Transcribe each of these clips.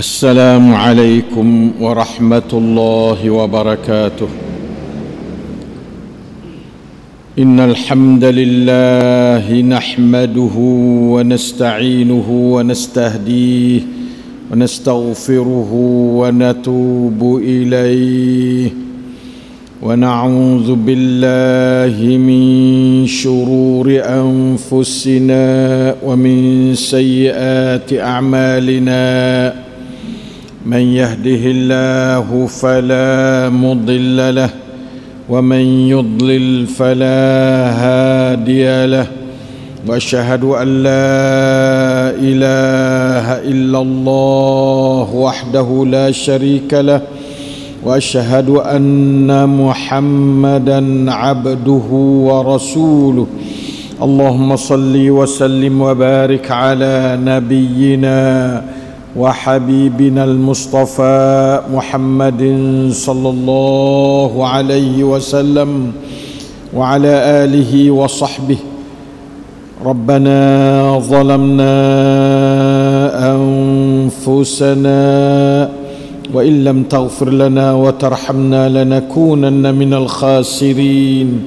السلام عليكم ورحمة الله وبركاته. إن الحمد لله نحمده ونستعينه ونستهديه ونستغفره ونتوب إليه. ونعوذ بالله من شرور أنفسنا ومن سيئات أعمالنا. من يهده الله فلا مضل له ومن يضلل فلا هادي له وأشهد أن لا إله إلا الله وحده لا شريك له وأشهد أن محمدا عبده ورسوله. اللهم صل وسلم وبارك على نبينا وحبيبنا المصطفى محمد صلى الله عليه وسلم وعلى آله وصحبه. ربنا ظلمنا أنفسنا وإن لم تغفر لنا وترحمنا لنكونن من الخاسرين.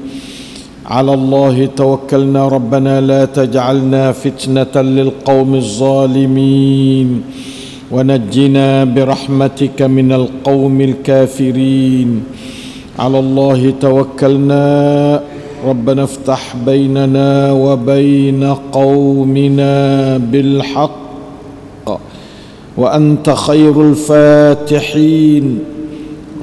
على الله توكلنا. ربنا لا تجعلنا فتنة للقوم الظالمين. ونجنا برحمتك من القوم الكافرين. على الله توكلنا. ربنا افتح بيننا وبين قومنا بالحق. وأنت خير الفاتحين.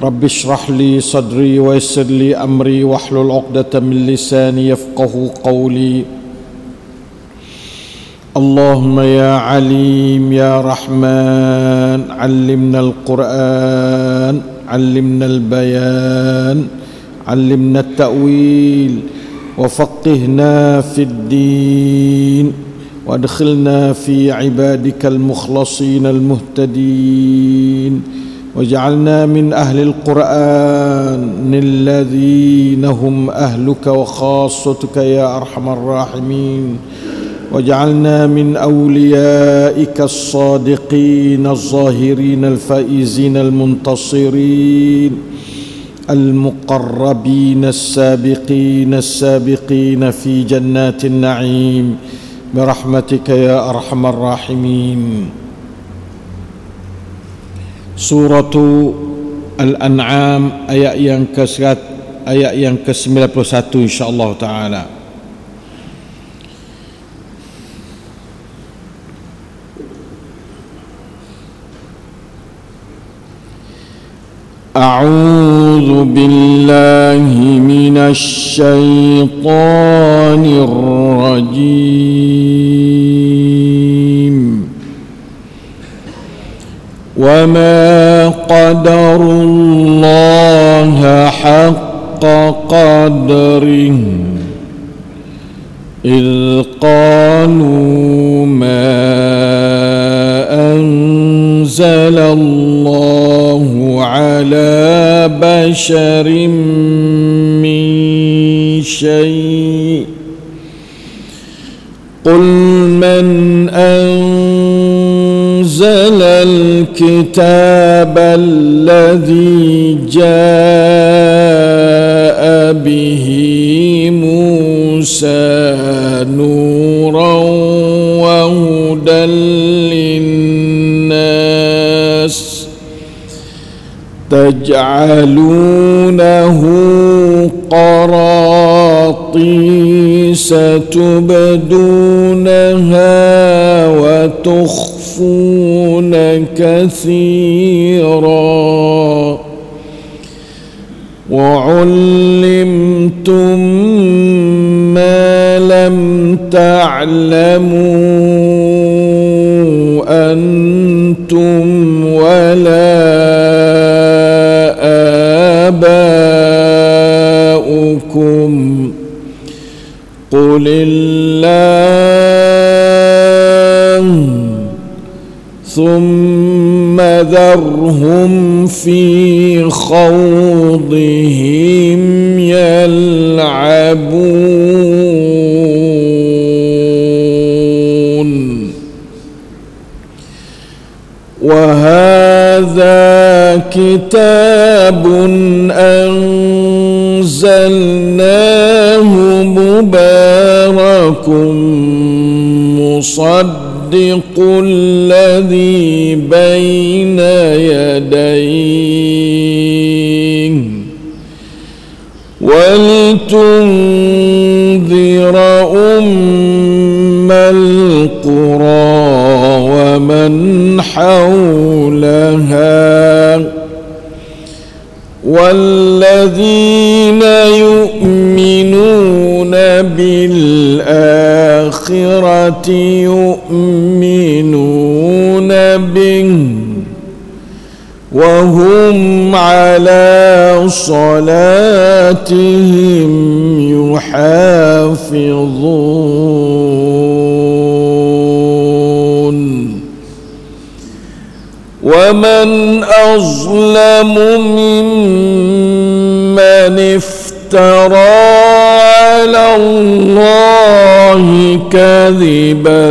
رب اشرح لي صدري ويسر لي أمري واحلل عقدة من لساني يفقه قولي. اللهم يا عليم يا رحمن علمنا القرآن علمنا البيان علمنا التأويل وفقهنا في الدين وادخلنا في عبادك المخلصين المهتدين واجعلنا من أهل القرآن الذين هم أهلك وخاصتك يا أرحم الراحمين. واجعلنا من أوليائك الصادقين الظاهرين الفائزين المنتصرين المقربين السابقين السابقين في جنات النعيم برحمتك يا أرحم الراحمين. سورة الأنعام ayat yang ke ayat yang ke-91 insyaallah أعوذ بالله من الشيطان الرجيم. وما قدر الله حق قدره. إذ قالوا ما أنزل الله على بشر من شيء. قل من أنزل الكتاب الذي جاء به موسى نورا وهدى للناس تجعلونه قراطيس تبدونها وتخفون كثيرا. وعلمتم ما لم تعلموا أنتم ثم ذرهم في خوضهم يلعبون. وهذا كتاب أنزلناه مبارك مصدق الذي بين يديه ولتنذر أم القرى ومن حولها والذين يؤمنون بالآخرة يؤمنون به وهم على صلاتهم يحافظون. ومن أظلم ممن افترى على الله كذبا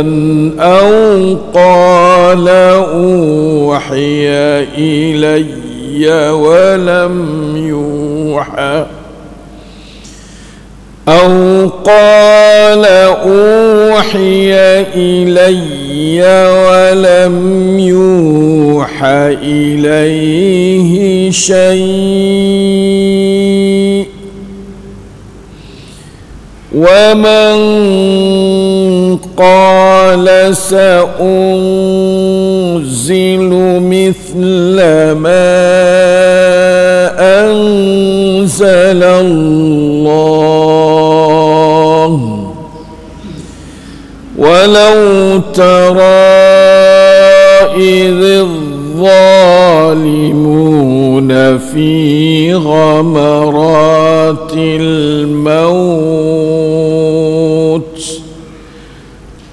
أو قال أوحي إلي ولم يوحى أو قال أوحي إلي ولم يوحى إليه شيء. ومن قال سأنزل مثل ما في غمرات الموت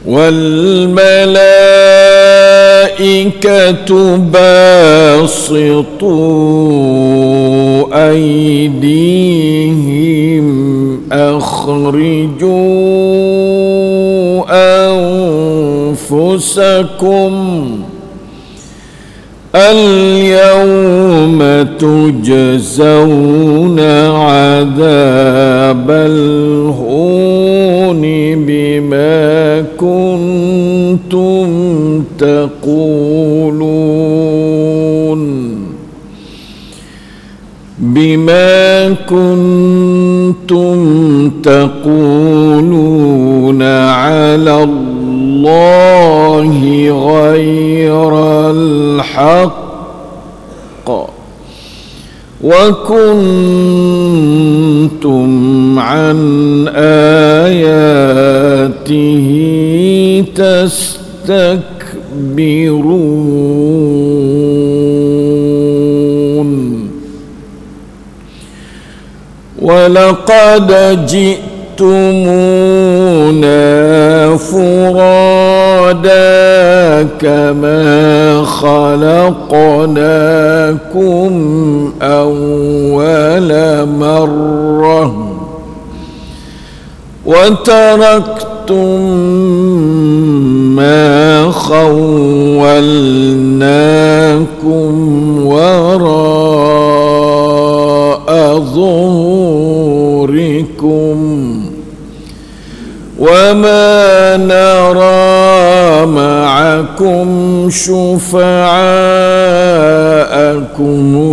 والملائكة باسطوا أيديهم أخرجوا أنفسكم اليوم تجزون عذاب الهون بما كنتم تقولون بما كنتم تقولون على الله غير الحق وكنتم عن آياته تستكبرون ولقد جئتمونا فرادا كما خلقناكم أول مرة. وتركتم ما خولناكم وراء ظهوركم. وما نرى معكم شفعاءكم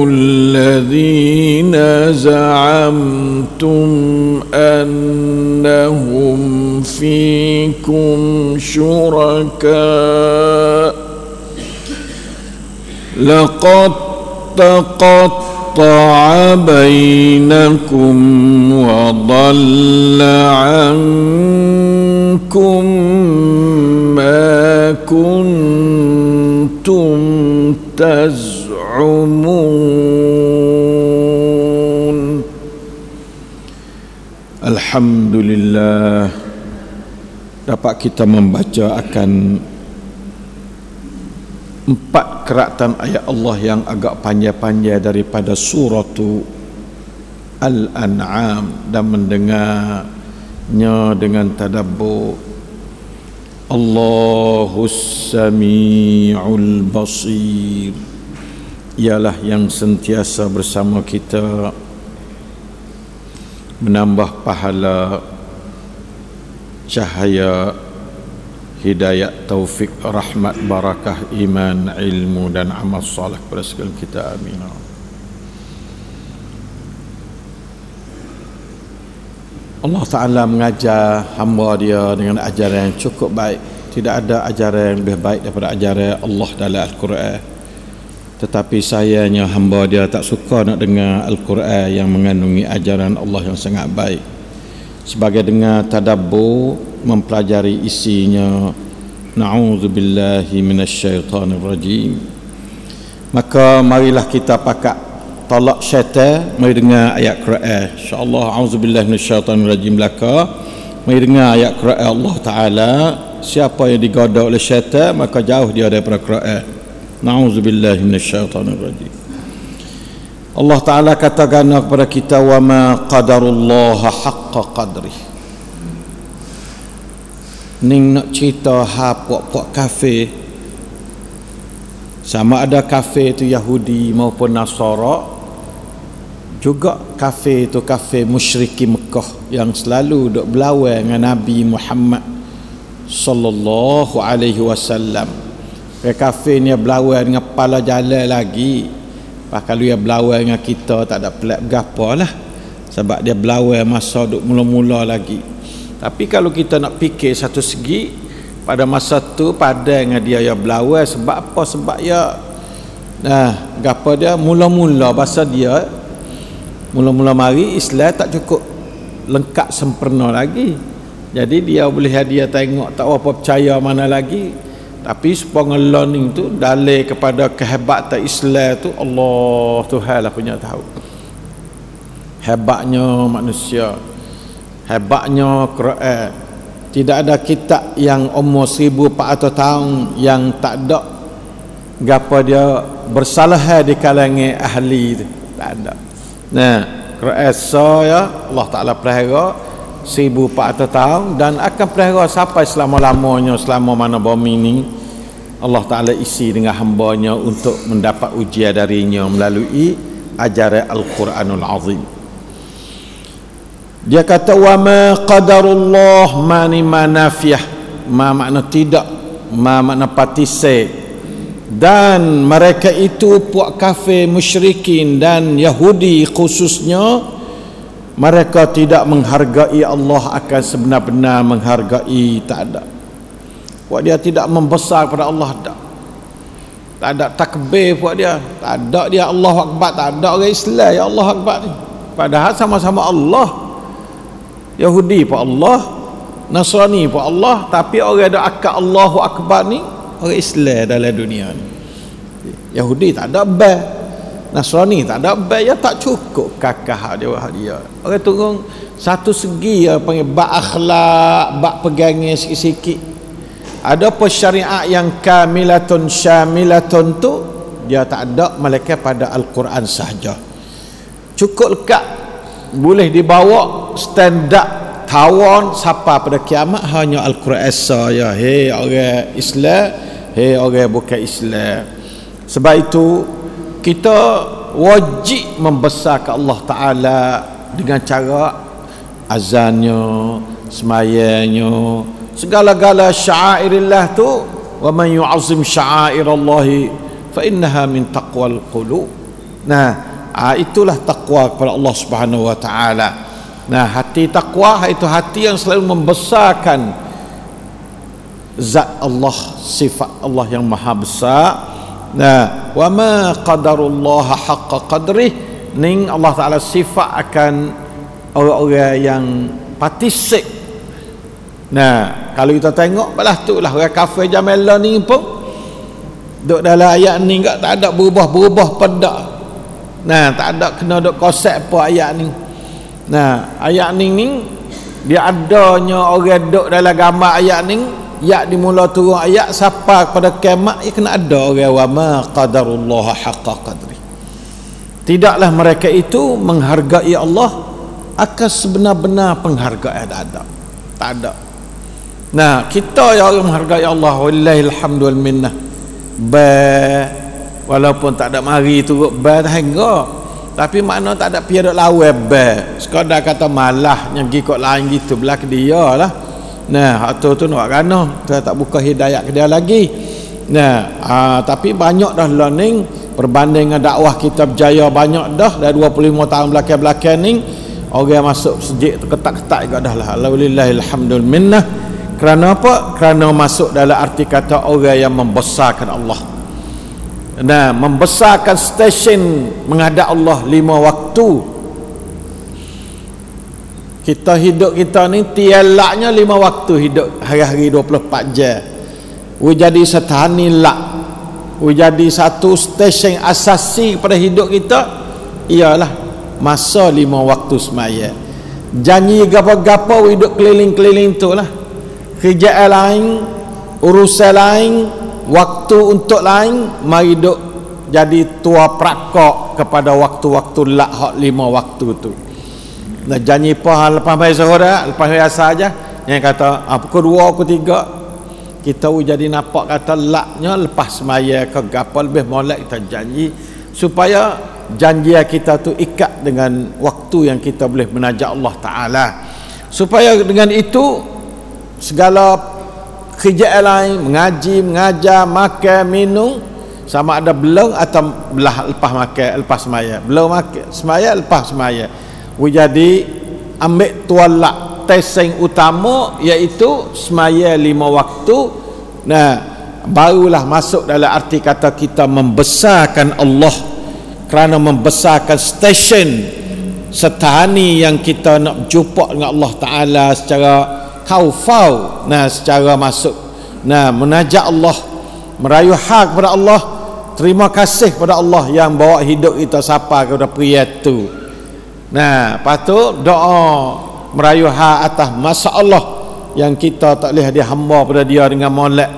الذين زعمتم أنهم فيكم شركاء لقد تقطع بينكم وضل عنكم ما كنتم تزعمون Alhamdulillah dapat kita membaca akan empat keratan ayat Allah yang agak panjang-panjang daripada suratu Al-An'am dan mendengarnya dengan tadabbur. Allahus Sami'ul Basir. Ialah yang sentiasa bersama kita. Menambah pahala Cahaya Hidayat, taufik, rahmat, barakah, iman, ilmu dan amal salih kepada segala kita. Amin. Allah Ta'ala mengajar hamba dia dengan ajaran yang cukup baik tidak ada ajaran yang lebih baik daripada ajaran Allah dalam Al-Quran tetapi sayangnya hamba dia tak suka nak dengar Al-Quran yang mengandungi ajaran Allah yang sangat baik sebagai dengar tadabbur mempelajari isinya. Na'udzubillahi minasyaitanirrajim. Maka marilah kita pakat tolak syaitan. Mari dengar ayat Quran. Insyaallah auzubillahi minasyaitanir rajim laka mari dengar ayat Quran Allah taala. Siapa yang digoda oleh syaitan maka jauh dia daripada Quran. Nauzubillahi minasyaitanir rajim Allah taala katakan kepada kita wa ma qadarullah haqqa qadri ning nak cerita ha puak-puak kafe sama ada kafe itu Yahudi maupun Nasara juga kafe itu kafe musyriki Mekah yang selalu duk berlawan dengan Nabi Muhammad sallallahu alaihi wasallam. Kafe ni berlawan dengan kepala jalan lagi. Pak kalau dia berlawan dengan kita tak ada pelat gapo lah. Sebab dia berlawan masa duk mula-mula lagi. Tapi kalau kita nak fikir satu segi pada masa tu pada dengan dia yang berlawan sebab apa? Sebab ya nah gapo dia? Mula-mula bahasa dia mula-mula mari Islam tak cukup lengkap sempurna lagi. Jadi dia boleh dia tengok tak apa percaya mana lagi. Tapi supaya learning tu dalil kepada kehebatan Islam tu Allah Tuhan lah punya tahu. Hebatnya manusia hebatnya Quran. Tidak ada kitab yang umur 1400 tahun yang tak ada. Gapa dia bersalah di kalangan ahli tak ada. Nah, kerasa ya Allah Taala pelihara 1400 tahun dan akan pelihara sampai selama-lamanya selama mana bumi ini Allah Taala isi dengan hambanya untuk mendapat ujian darinya melalui ajaran Al-Quranul Azim. Dia kata wa ma qadarullah mani manafiyah ma makna tidak ma makna patisai dan mereka itu puak kafir musyrikin dan Yahudi khususnya mereka tidak menghargai Allah akan sebenar-benar menghargai tak ada. Puak dia tidak membesar pada Allah tak tak ada takbir puak dia. Tak ada dia Allah Akbar. Tak ada orang Islam ya Allah Akbar ni. Padahal sama-sama Allah Yahudi pun Allah Nasrani pun Allah tapi orang ada akal Allahu Akbar ni orang Islam dalam dunia ni. Yahudi tak ada bel Nasrani tak ada bel ya tak cukup kakah dia dia. Orang turun satu segi ya panggil bak akhlak bak pegangnya sikit-sikit. Ada apa syariat yang kamilatun syamilatun tu dia tak ada malaikat pada Al-Quran sahaja. Cukup lekat boleh dibawa standard tawon siapa pada kiamat? Hanya Al-Quran sahaja hei orang Islam. Hei orang bukan Islam. Sebab itu kita wajib membesarkan Allah Taala dengan cara azannya semayanya segala-gala syairillah tu. Wa man yu'azzim sya'airallah fa innaha min taqwal qulub. Nah itulah takwa kepada Allah Subhanahu wa taala. Nah hati takwa itu hati yang selalu membesarkan zat Allah sifat Allah yang maha besar. Nah wa ma qadarullah haqqa qadrih. Ning Allah taala sifat akan orang-orang yang patisik nah kalau kita tengok balah tu lah orang kafir jamela ni pun. Duk dalam ayat ni tak ada berubah-berubah pada nah tak ada kena duk konsep apa ayat ni. Nah ayat ni ni dia adanya orang duk dalam gambar ayat ni ya dimula turun ayat siapa pada kiamat ya kena ada orang wa ma qadarullah haqqa qadri. Tidaklah mereka itu menghargai Allah akan sebenar-benar penghargaan ada. Tak ada. Nah kita yang menghargai Allah wallahi alhamdulillah minnah ba walaupun tak ada mari turut ba hingga. Tapi makna tak ada piada lawan ba sekadar kata malah yang pergi kok lain gitu belah ke dia lah. Nah atau tu nak kena kita tak buka hidayah ke dia lagi. Nah aa, tapi banyak dah learning. Berbanding dengan dakwah kita berjaya banyak dah dah 25 tahun belakang-belakang ni orang masuk sejik ketak-ketak juga dah lah. Alhamdulillah alhamdulillah. Kerana apa? Kerana masuk dalam arti kata orang yang membesarkan Allah nah membesarkan stesen menghadap Allah lima waktu. Kita hidup kita ni tialaknya lima waktu hidup hari-hari 24 jam jadi setahani lak. Jadi satu stesen asasi pada hidup kita ialah masa lima waktu semaya. Janji gapa-gapa hidup keliling-keliling tu lah. Kerja lain urusan lain waktu untuk lain mari duk jadi tua prakok kepada waktu-waktu lak hak lima waktu tu. Nak janji apa lepas mai zuhur lepas biasa aja. Yang kata ah, pukul dua pukul tiga kita jadi nampak kata laknya lepas semaya ke gapa lebih molek kita janji supaya janji kita tu ikat dengan waktu yang kita boleh menajak Allah Ta'ala. Supaya dengan itu segala kerja lain mengaji, mengajar, makan, minum. Sama ada belum atau belah lepas makan, lepas semaya. Belum makan, semaya, lepas semaya. Jadi ambil tualak tes yang utama iaitu semaya lima waktu. Nah barulah masuk dalam arti kata kita membesarkan Allah kerana membesarkan stesen setahani yang kita nak jumpa dengan Allah Ta'ala secara kaufau nah secara masuk. Nah menajak Allah. Merayu hak kepada Allah. Terima kasih kepada Allah yang bawa hidup kita sapa kepada pria itu nah patut doa merayu hak atas masa Allah yang kita tak boleh dia hamba pada dia dengan molek.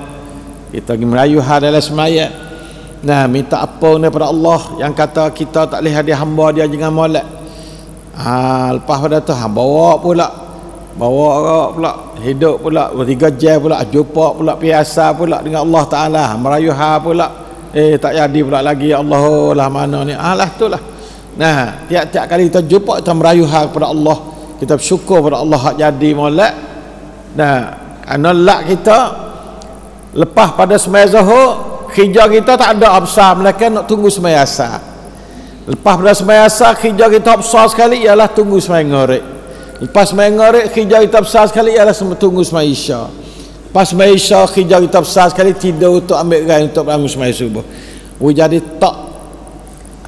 Kita pergi merayu hak dalam semaya. Nah minta apa ni pada Allah yang kata kita tak boleh dia hamba dia dengan molek. Ha, lepas pada tu bawa pula bawa orang pula hidup pula bertiga jam pula jumpa pula biasa pula dengan Allah Ta'ala merayu ha pula. Eh tak jadi pula lagi ya Allah lah mana ni? Alah tu lah. Nah tiap-tiap kali kita jumpa kita merayu ha kepada Allah. Kita bersyukur kepada Allah hak jadi molek. Nah kerana lak kita lepas pada semaya zuhur hijau kita tak ada absar mereka nak tunggu semaya asar. Lepas pada semaya asar hijau kita besar sekali ialah tunggu semaya ngorek lepas semaya ngorek hijau kita besar sekali ialah tunggu semaya isya lepas semaya isya hijau kita besar sekali tidur untuk ambil gain untuk bangun semaya subuh. Oh, jadi tak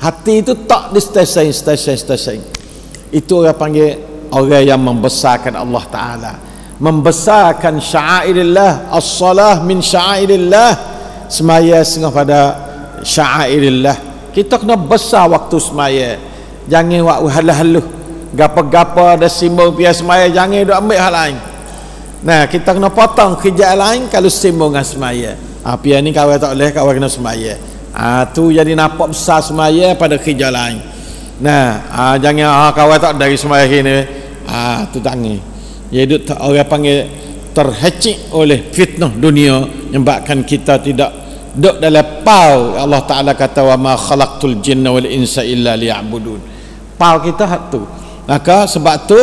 hati itu tak di stesen stesen stesen itu orang panggil orang yang membesarkan Allah Ta'ala. Membesarkan syairillah as-salah min syairillah semaya setengah pada syairillah kita kena besar waktu semaya. Jangan waktu halu-halu gapa-gapa ada simbol pihak semaya jangan duk ambil hal lain. Nah kita kena potong kerja lain kalau simbol dengan semaya. Ha, pihak ni kawan tak boleh kawan kena semaya. Ha, tu jadi nampak besar semaya pada kerja lain. Nah ha, jangan ha, kawan tak dari semaya ini ah tu tangi iaitu orang panggil terhecik oleh fitnah dunia menyebabkan kita tidak duduk dalam pau. Allah Ta'ala kata wa ma khalaqtul jinna wal insa illa liya'budun. Pau kita hak tu maka sebab tu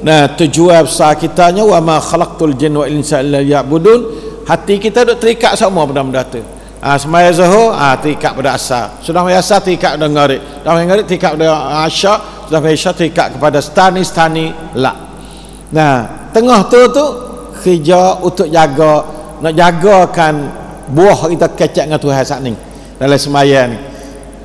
nah tujuan besar kitanya wa ma khalaqtul jinna wal insa illa liya'budun. Hati kita duduk terikat semua benda-benda tu. Ha, semaya zuhur ha, terikat pada asar. Sudah semaya asar terikat pada ngarik sudah ngarik terikat pada asyak. Sudah Aisyah terikat kepada stani-stani la. Nah, tengah tu tu kerja untuk jaga nak jagakan buah kita kecek dengan Tuhan saat ni. Dalam semaya ni.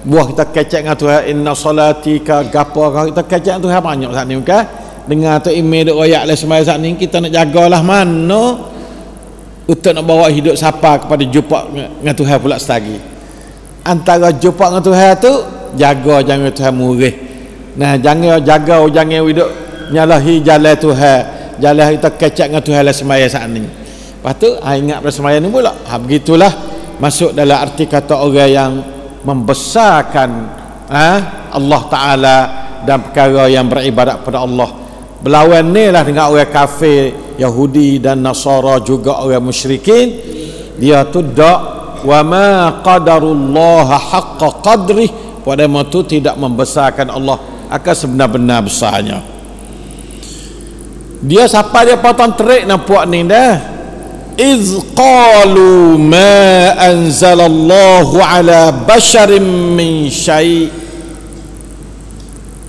Buah kita kecek dengan Tuhan inna salati ka gapo kita kecek dengan Tuhan banyak saat ni kan. Dengar tu email duk royak dalam semaya saat ni kita nak jagalah mana untuk nak bawa hidup siapa kepada jumpa dengan Tuhan pula setagi. Antara jumpa dengan Tuhan tu jaga jangan Tuhan murih Nah, jangan jaga jangan hidup nyalahi jalan Tuhan. Jalan kita kecak dengan Tuhan lah semaya saat ni. Lepas tu, ha, ingat pada semaya ni pula. Ha, begitulah masuk dalam arti kata orang yang membesarkan ha, Allah Ta'ala dan perkara yang beribadat kepada Allah. Berlawan ni lah dengan orang kafir Yahudi dan Nasara juga orang musyrikin. Dia tu dak wa ma qadarullah haqqa qadri pada waktu tidak membesarkan Allah. Akan sebenar-benar besarnya. Dia siapa dia potong terik nak buat ni dah iz qalu ma anzalallahu ala basharin min syai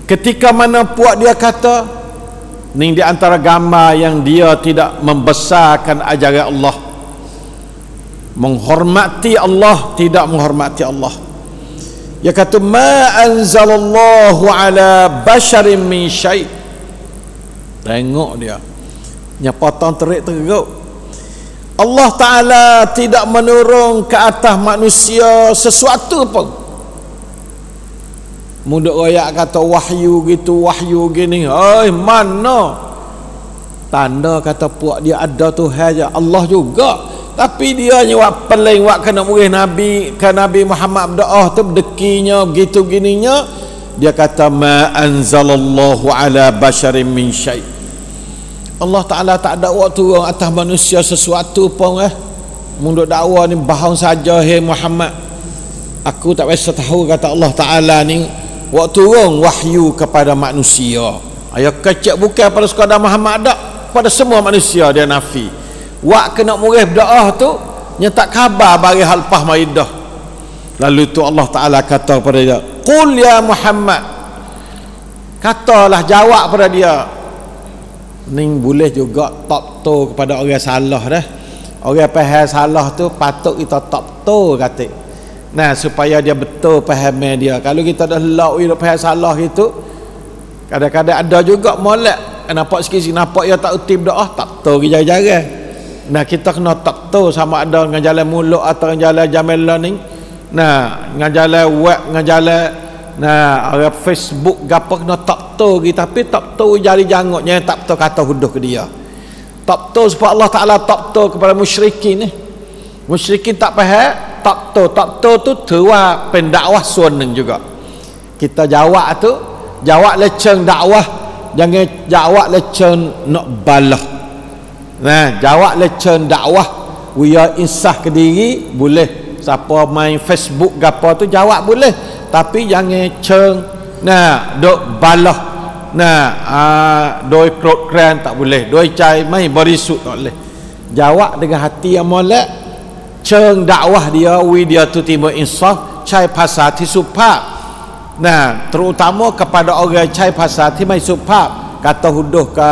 ketika mana puak dia kata ini di antara gambar yang dia tidak membesarkan ajaran Allah. Menghormati Allah tidak menghormati Allah. Dia kata ma anzalallahu ala basharin min syai. Tengok dia. Nya potong terik teruk Allah Ta'ala tidak menurun ke atas manusia sesuatu pun. Muda royak kata wahyu gitu wahyu gini. Oi mana? Tanda kata puak dia ada Tuhan je Allah juga. Tapi dia ni wak peling wak kena murid Nabi ke Nabi Muhammad berdoa tu dekinya gitu gininya. Dia kata ma anzalallahu ala basharin min syai Allah Ta'ala tak ada waktu orang atas manusia sesuatu pun eh. Munduk dakwah ni bahang saja Hei Muhammad Aku tak biasa tahu kata Allah Ta'ala ni. Waktu turun wahyu kepada manusia. Ayat kecek bukan pada sekadar Muhammad tak pada semua manusia dia nafi. Wak kena murih berdoa tu nyetak khabar bagi halpah maidah lalu tu Allah Ta'ala kata kepada dia Qul ya Muhammad katalah jawab kepada dia ni boleh juga top to kepada orang salah dah orang pahal salah tu patut kita top to kata Nah supaya dia betul fahamnya dia. Kalau kita dah lau dia faham salah itu kadang-kadang ada juga molek nampak sikit-sikit nampak dia tak utim doa tak tahu kita jarang Nah kita kena tak tahu sama ada dengan jalan mulut atau dengan jalan jamal learning. Nah dengan jalan web dengan jalan nah orang Facebook gapo kena tak tahu kita tapi tak tahu jari jangoknya tak tahu kata huduh ke dia. Tak tahu sebab Allah Taala tak tahu kepada musyrikin ni. Musyrikin tak faham tak tahu tak tahu tu terwa pendakwah suan juga. Kita jawab tu jawab leceng dakwah. Jangan jawab leceng nak balah. Nah jawab leceng dakwah. We insah ke diri boleh. Siapa main facebook gapo tu jawab boleh tapi jangan ceng nah dok balah. Nah uh, doi krot kran tak boleh. Doi cai mai berisut tak boleh. Jawab dengan hati yang molek ceng dakwah dia wi dia tu timo insaf cai pasal ti supak nah terutama kepada orang cai pasal ti mai supak kata huduh ke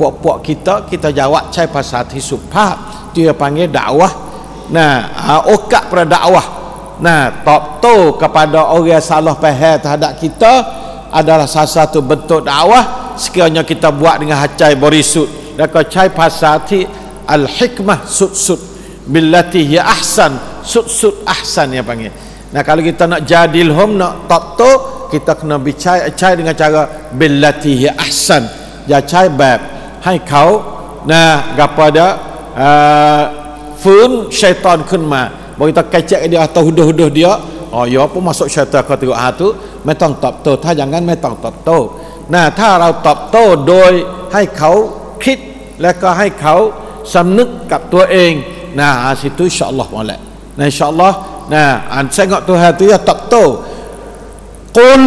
puak-puak kita kita jawab cai pasal ti supak dia panggil dakwah. Nah uh, okak pada dakwah nah top to kepada orang salah faham terhadap kita adalah salah satu bentuk dakwah sekiranya kita buat dengan hacai berisut dan kau cai pasal ti al hikmah sud-sud. Billati hiya ahsan sud-sud ahsan yang panggil. Nah kalau kita nak jadil hum nak takto kita kena bicara cai dengan cara billati hiya ahsan. Ya cai bab. Hai kau nah gapo ada uh, fun syaitan kun ma baru kita kecek dia atau huduh-huduh dia oh ya apa masuk syaitan kau tengok ha tu ไม่ต้องตอบโต้ถ้าอย่างนั้นไม่ต้องตอบโต้นะถ้าเราตอบโต้โดยให้เขาคิดและก็ให้เขาสำนึกกับตัวเอง Nah, situ insya-Allah molek. Nah, insya-Allah, nah, saya tengok Tuhan tu ya tak tahu. Qul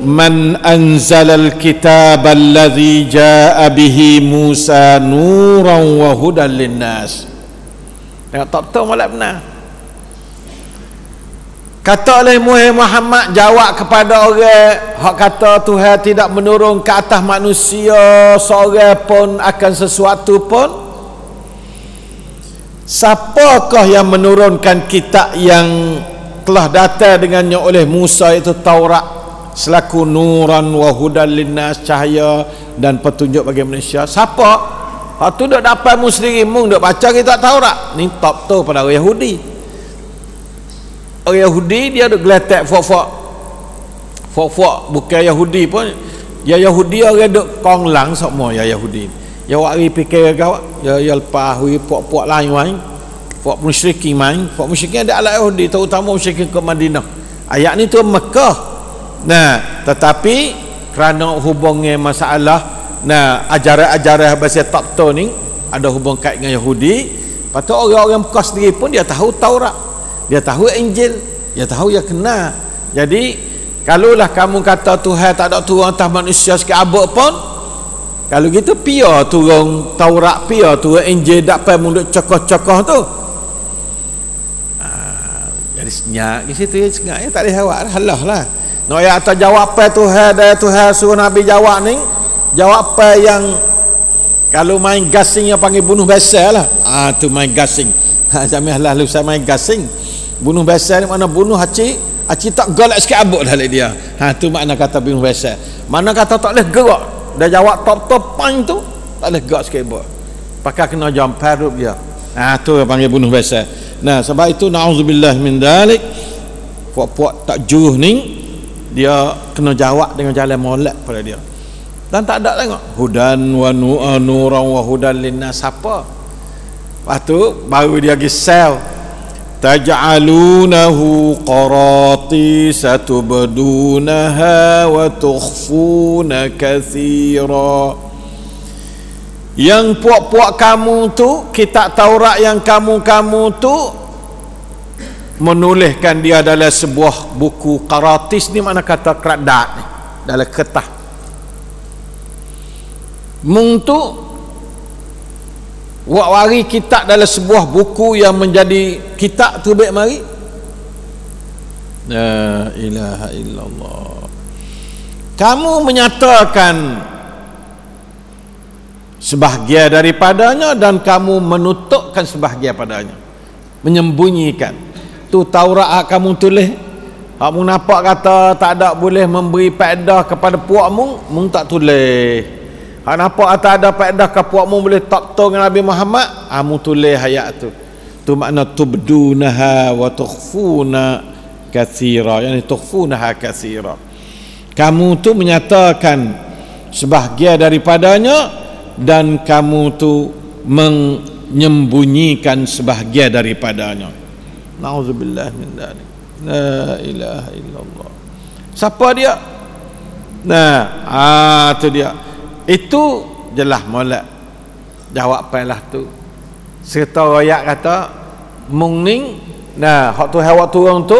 man anzala al-kitab alladhi jaa bihi Musa nuran wa hudan lin-nas. Tengok tak tahu molek benar. Kata oleh Muhammad jawab kepada orang hak kata Tuhan tidak menurun ke atas manusia seorang pun akan sesuatu pun Siapakah yang menurunkan kitab yang telah datang dengannya oleh Musa itu Taurat selaku nuran wa hudan linnas cahaya dan petunjuk bagi manusia. Siapa? Hak tu dak dapat muslimin mung dak baca kitab Taurat. Ni top tu pada orang Yahudi. Orang Yahudi dia dak geletek fok-fok. Fok-fok bukan Yahudi pun. Ya Yahudi orang dak konglang semua ya Yahudi. Ya wari fikir kau ya ya lepas wi puak-puak lain wain puak musyrikin main puak musyrikin ada alat Yahudi terutama musyrikin ke Madinah. Ayat ni tu Mekah. Nah tetapi kerana hubungnya masalah nah ajaran-ajaran bahasa tak tu ni ada hubung kait dengan Yahudi. Patut orang-orang Mekah sendiri pun dia tahu Taurat dia tahu Injil dia tahu dia kenal jadi kalaulah kamu kata Tuhan tak ada turun atas manusia sikit abuk pun kalau gitu pia turun Taurat pia turun Injil tak payah munduk cokoh-cokoh tu. Ha, jadi senyap di situ ya senyap ya tak ada jawab lah halah lah. No ya atau jawab apa Tuhan dan Tuhan suruh Nabi jawab ni jawab apa yang kalau main gasing yang panggil bunuh biasa lah. Ah tu main gasing. Ha jamiah lah lu saya main gasing bunuh biasa ni mana bunuh haci haci tak galak sikit abuk dah dia. Ha tu makna kata bunuh biasa mana kata tak boleh gerak. Dah jawab top top pan tu tak boleh gerak sikit abuk. Pakai kena jam perut dia. Ha tu yang panggil bunuh biasa nah sebab itu naudzubillah min dalik puak-puak tak juh ni dia kena jawab dengan jalan molek pada dia. Dan tak ada tengok. Hudan wa nuran wa hudan linnas apa? Lepas tu baru dia pergi sell qarati satubdunaha wa tukhfuna kathira. Yang puak-puak kamu tu kitab Taurat yang kamu-kamu tu menuliskan dia dalam sebuah buku karatis ni mana kata keradat ni? Dalam kertas mung tu buat wari kitab dalam sebuah buku yang menjadi kitab tu baik mari? La ilaha illallah. Kamu menyatakan sebahagian daripadanya dan kamu menutupkan sebahagian padanya. Menyembunyikan. Tu Taurat kamu tulis. Kamu nampak kata tak ada boleh memberi faedah kepada puak mung mung tak tulis Hak nampak atas ada faedah ke puakmu boleh tak tahu dengan Nabi Muhammad, kamu ah, tulis ayat tu. Tu makna tubdunaha wa tukhfuna kathira. Yang tukhfunaha kathira. Kamu tu menyatakan sebahagian daripadanya dan kamu tu menyembunyikan sebahagian daripadanya. Nauzubillah min dzalik. La ilaha illallah. Siapa dia? Nah, ah tu dia itu jelas molek. Jawab pelah tu. Serta rakyat kata mung ning nah hak tu hawak turun tu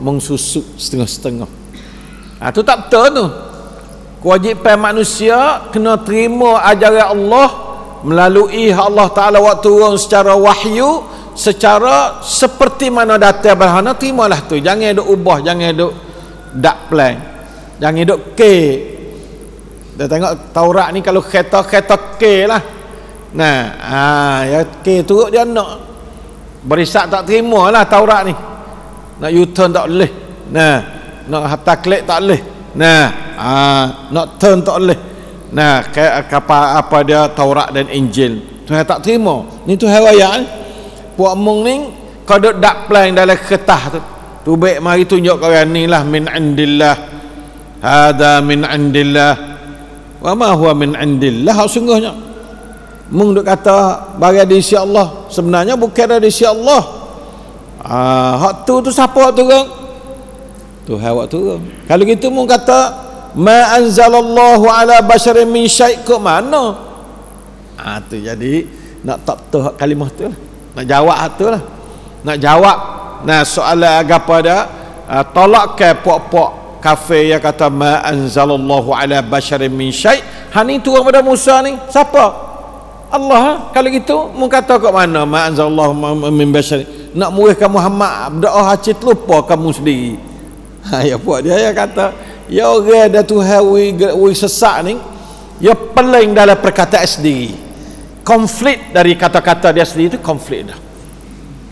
mung susuk setengah-setengah. Ha, tu tak betul tu. Kewajipan manusia kena terima ajaran Allah melalui Allah Ta'ala waktu turun secara wahyu secara seperti mana datang bahana terimalah tu. Jangan duk ubah jangan duk dak plan. Jangan duk ke dia tengok Taurat ni kalau kereta kereta K lah. Nah, ha, ya K turut dia nak berisak tak terima lah Taurat ni. Nak U-turn tak boleh. Nah, nak hafta klik tak boleh. Nah, ha, nak turn tak boleh. Nah, apa apa dia Taurat dan Injil. Tuhan tak terima. Ni tu hewaya ni. Puak mung ni kau dak plan dalam kertas tu. Tu baik mari tunjuk kau ni lah min indillah. Hada min indillah wa ma huwa min indillah. Sungguhnya. Mung duk kata bagi di sisi Allah. Sebenarnya bukan dari sisi Allah. Ah hak tu tu siapa tu kan tu hawak tu kalau gitu mung kata ma anzalallahu ala basharin min syai' ke mana? Ah tu jadi nak tak tu kalimah tu lah. nak jawab tu lah. Nak jawab. Nah soalan agama dia uh, tolak ke puak-puak kafir yang kata ma anzalallahu ala basharin min syai. Hani turun pada Musa ni siapa? Allah ha? kalau gitu mu kata kat mana ma anzalallahu min basharin. Nak muridkan Muhammad berdoa hacit lupa kamu sendiri. Ha ya buat dia ya kata ya orang ada Tuhan wi wi sesak ni ya peling dalam perkataan sendiri. Konflik dari kata-kata dia sendiri itu konflik dah.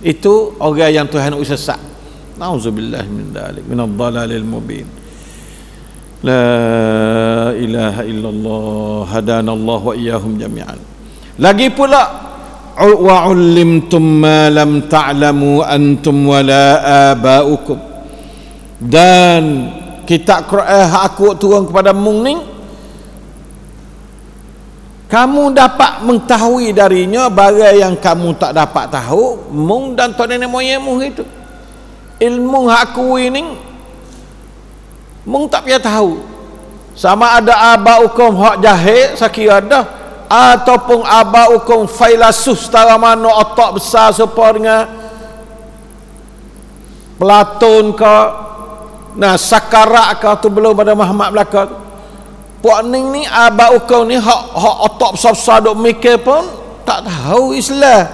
Itu orang yang Tuhan wi sesak. Nauzubillah min dalik min ad-dalalil mubin La ilaha illallah hadana Allah wa iyyahum jami'an. Lagi pula wa ullimtum ma lam ta'lamu antum wala aba'ukum. Dan kitab Quran aku turun kepada mung ni kamu dapat mengetahui darinya barang yang kamu tak dapat tahu mung dan tok nenek moyangmu itu ilmu aku ini mung tak payah tahu. Sama ada aba hukum hak jahil sakira dah. Ataupun abaukum failasuf setara mana otak besar serupa dengan Platon ke nah sakarat ke tu belum pada Muhammad belaka puak ning ni abaukum ni hak hak otak besar-besar duk mikir pun tak tahu Islam.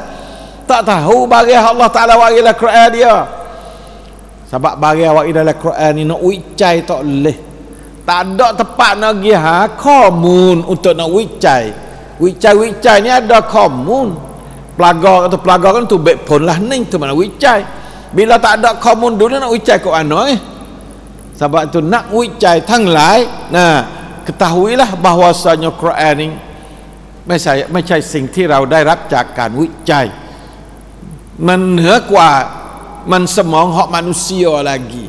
Tak tahu bagi Allah Taala dalam Quran dia sebab bagi awak dalam Quran ni nak wicai tak boleh tak ada tempat nak pergi ha komun untuk nak wicai wicai-wicai ni ada komun pelagar atau pelagar kan tu baik pun lah ni tu mana wicai bila tak ada komun dulu nak wicai kat mana eh sebab tu nak wicai tang lai nah ketahuilah bahwasanya Quran ni ไม่ใช่ไม่ใช่สิ่งที่เราได้รับจากการวิจัยมันเหนือกว่า man semong hak manusia lagi.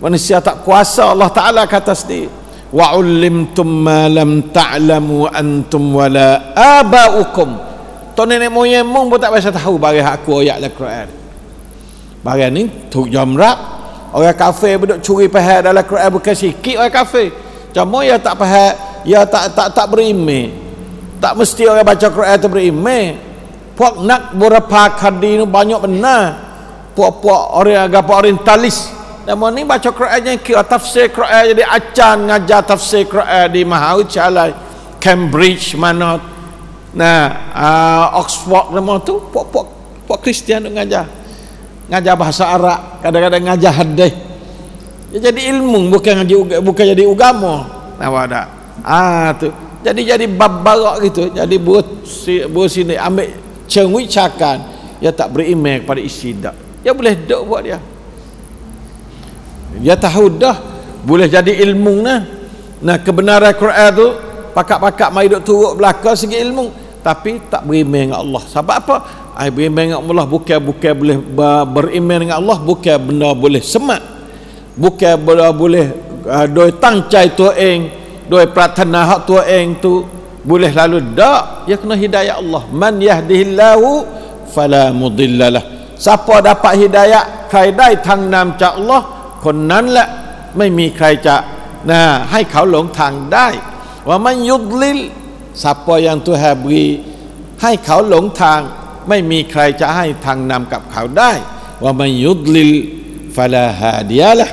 Manusia tak kuasa Allah taala kata sendiri wa ulimtum ma lam ta'lamu antum wala abaukum. To nenek moyang mung pun tak biasa tahu bagi aku ayat al-Quran. Bagi ni tu jamrak orang kafir duduk curi pahal dalam Quran bukan sikit orang kafir. Cuma ya tak pahal ya tak tak tak berime tak mesti orang baca Quran tu berime puak nak berapa kadi banyak benar puak-puak orang agama orientalis. Nama ni baca Quran yang kira tafsir Quran jadi acan ngajar tafsir Quran di Mahawichalai Cambridge mana. Nah uh, Oxford nama tu puak puak Kristian tu ngajar. Ngajar bahasa Arab kadang-kadang ngajar hadis. Ya, jadi ilmu bukan ngaji bukan jadi agama. Nah ada ah tu. Jadi jadi bab barak gitu. Jadi buat si, buat sini ambil cengwi cakan. Ya tak beriman kepada isi dak ya boleh dok buat dia. Dia tahu dah boleh jadi ilmu nah. Nah kebenaran Quran tu pakak-pakak mai duk turut belaka segi ilmu tapi tak beriman dengan Allah. Sebab apa? Ai beriman dengan Allah bukan bukan boleh beriman dengan Allah bukan benda boleh semak. Bukan benda boleh uh, doi tangcai tu eng doi pratana hak tu eng tu boleh lalu dak. Ya kena hidayah Allah. Man yahdihillahu fala mudillalah siapa dapat hidayah ใครได้ทางนำจากอัลลอฮ์คนนั้นแหละไม่มีใครจะนะให้เขาหลงทางได้ ว่ามันยุดลิลสัพอยังตัวแฮบรีให้เขาหลงทาง ไม่มีใครจะให้ทางนำกับเขาได้ ว่ามันยุดลิลฟาลาฮาดียะละ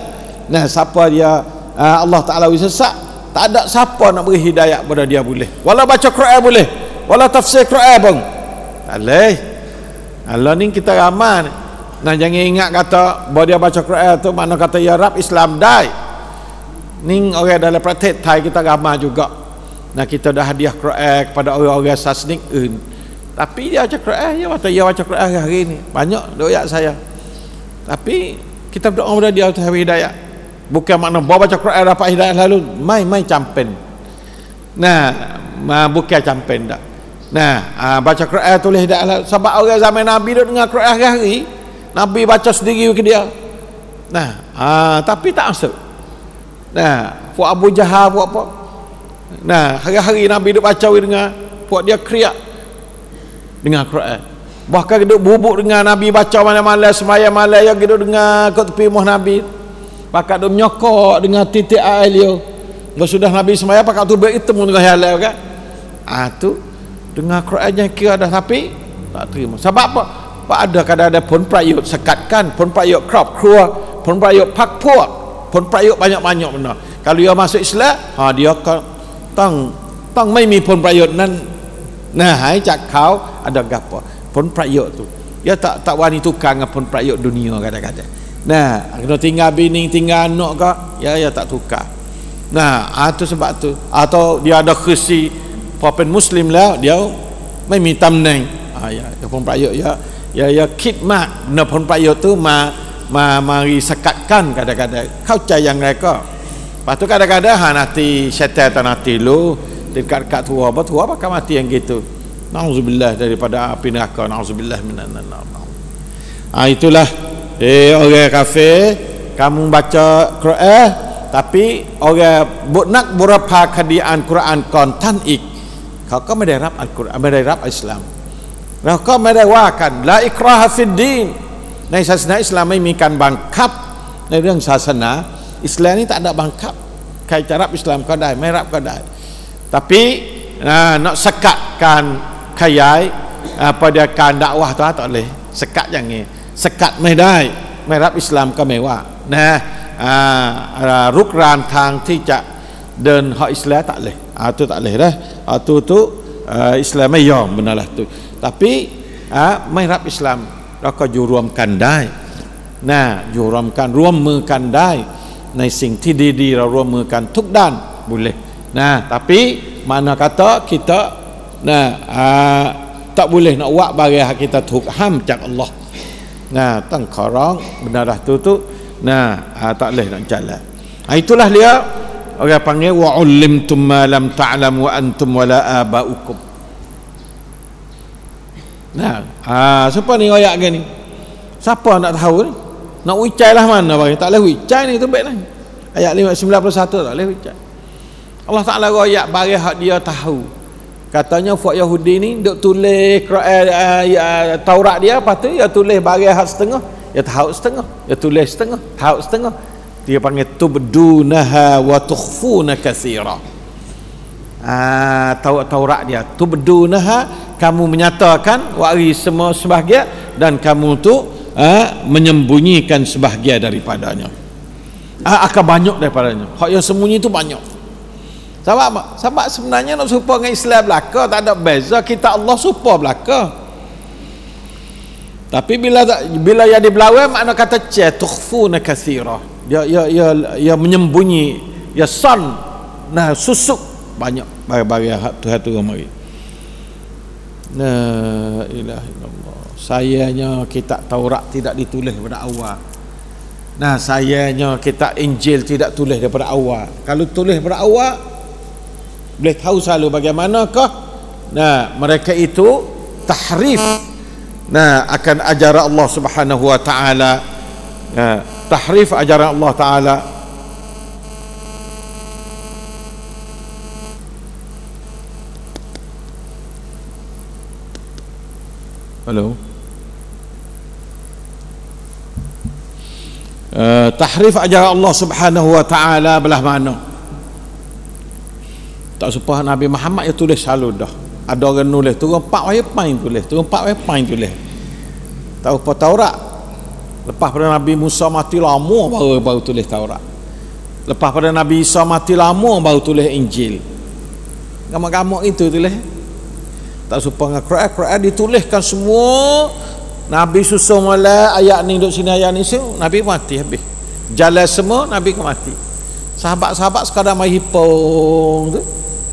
นะสัพอ dia Allah Ta'ala wisesa tak ada siapa nak beri hidayah pada dia boleh walau baca Quran boleh walau tafsir Quran bang tak ห์ Allah ni kita ramai Nah jangan ingat kata bahawa dia baca Quran tu mana kata ya Rab Islam dai. Ning orang dalam praktek Thai kita ramai juga. Nah kita dah hadiah Quran kepada orang-orang sasnik un. Tapi dia baca Quran ya kata ya baca Quran hari ni. Banyak doa saya. Tapi kita berdoa kepada dia untuk hidayah. Bukan makna bawa baca Quran dapat hidayah lalu mai mai campen. Nah, bukan campen dak. Nah, aa, baca Quran tulis hidayah sebab orang zaman Nabi duk dengar Quran hari-hari. Nabi baca sendiri ke dia. Nah, ha, tapi tak masuk. Nah, puak Abu Jahal buat apa? Nah, hari-hari Nabi duk baca dengan puak dia kriak dengan Quran. Bahkan duk bubuk dengan Nabi baca malam-malam semaya malam ya duk dengar kat tepi rumah Nabi. Bahkan duk menyokok dengan titik air dia. Lepas sudah Nabi semaya pakai tu bertemu dengan halal kan? Ah tu dengar Qurannya kira dah tapi tak terima. Sebab apa? Sebab ada kadang-kadang pun prayuk sekatkan pun prayuk krop krua pun prayuk pak puak pun prayuk banyak-banyak benda. Kalau dia masuk Islam ha, dia akan tang tang mai mi pun prayuk nan. Nah hai cak kau ada gapo? Pun prayuk tu. Dia tak tak wani tukar dengan pun prayuk dunia kadang-kadang. Nah kena tinggal bini tinggal anak ke ya ya tak tukar. Nah ha, atau sebab tu. Atau dia ada kesi kursi pemimpin muslim lah dia ไม่มีตำแหน่งอ่าya ผลประโยชน์ ya ya ya คิดมากนผลประโยชน์tu ma ma mari sekatkan kadang-kadang kau cai yangไรก็ Lepas tu kadang-kadang ha nanti syaitan tak nanti lu dekat-dekat tua apa tua apa mati yang gitu. Nauzubillah daripada api neraka. Nauzubillah minan nar. Ha itulah eh orang kafir kamu baca Quran tapi orang buat nak berapa kadian Quran kontan ik เขาก็ไม่ได้รับอัลกุรอานไม่ได้รับอิสลามเราก็ไม่ได้ว่ากันลาอิคราฮฟิดดีนในศาสนาอิสลามไม่มีการบังคับในเรื่องศาสนาอิสลามนี่ tak ada บังคับใครจะรับอิสลามก็ได้ไม่รับก็ได้ tapi uh, nak sekatkan kayai apa dia kan dakwah tu tak boleh sekat jangan sekat meh dai ไม่รับอิสลามก็ไม่ว่านะรุกรานทางที่จะ เดินหออิสลามtak boleh ah tu tak boleh dah ah tu tu uh, Islam ไม่ยอม benarlah tu tapi ah ไม่รับอิสลามเราก็อยู่รวมกันได้นะอยู่รวมกันร่วมมือกันได้ ในสิ่งที่ดีๆ เราร่วมมือกันทุกด้าน boleh nah tapi mana kata kita nah uh, tak boleh nak buat bagi kitaถูกห้ามจาก Allah nah tang korong benarlah tu tu nah uh, tak boleh nak jalan uh, itulah dia orang panggil wa ulimtum ma lam ta'lamu antum wala abaukum. Nah ah uh, siapa ni ayat gini? Siapa nak tahu ni? Nak wicai lah mana bagi? Tak boleh wicai ni tu baiklah ayat 591 tak boleh wicai. Allah Ta'ala ayat bagi hak dia tahu. Katanya Fuad Yahudi ni duk tulis Quran uh, ya, Taurat dia apa tu ya tulis bagi hak setengah. Ya tahu setengah. Ya tulis setengah. Tahu setengah dia panggil tubdunaha wa tukhfuna katsira ah Taurat dia tubdunaha kamu menyatakan wari semua sebahagian dan kamu tu ah, menyembunyikan sebahagian daripadanya ah, akan banyak daripadanya hak yang sembunyi itu banyak sebab apa? Sebab sebenarnya nak serupa dengan Islam belaka tak ada beza kita Allah serupa belaka. Tapi bila bila yang dibelawai makna kata ce tukhfuna kathira. Ya ya ya ya menyembunyi ya san nah susuk banyak bagi-bagi Tuhan tu mari. La ilaha illallah. Sayanya kitab Taurat tidak ditulis pada awal. Nah, sayanya kitab Injil tidak tulis daripada awal. Kalau tulis daripada awal, boleh tahu selalu bagaimanakah nah mereka itu tahrif nah akan ajaran Allah Subhanahu wa taala nah, tahrif ajaran Allah taala Halo. Uh, tahrif ajaran Allah Subhanahu wa taala belah mana? tak supaya Nabi Muhammad yang tulis selalu dah ada orang nulis turun empat wahai pain tulis turun empat wahai pain tulis tahu apa Taurat lepas pada Nabi Musa mati lama baru baru tulis Taurat. Lepas pada Nabi Isa mati lama baru tulis Injil. Gamak-gamak itu tulis. Tak supaya dengan Quran. Quran dituliskan semua. Nabi susun mulai ayat ni duduk sini ayat ni so, Nabi mati habis. Jalan semua Nabi mati. Sahabat-sahabat sekadar mai hipong tu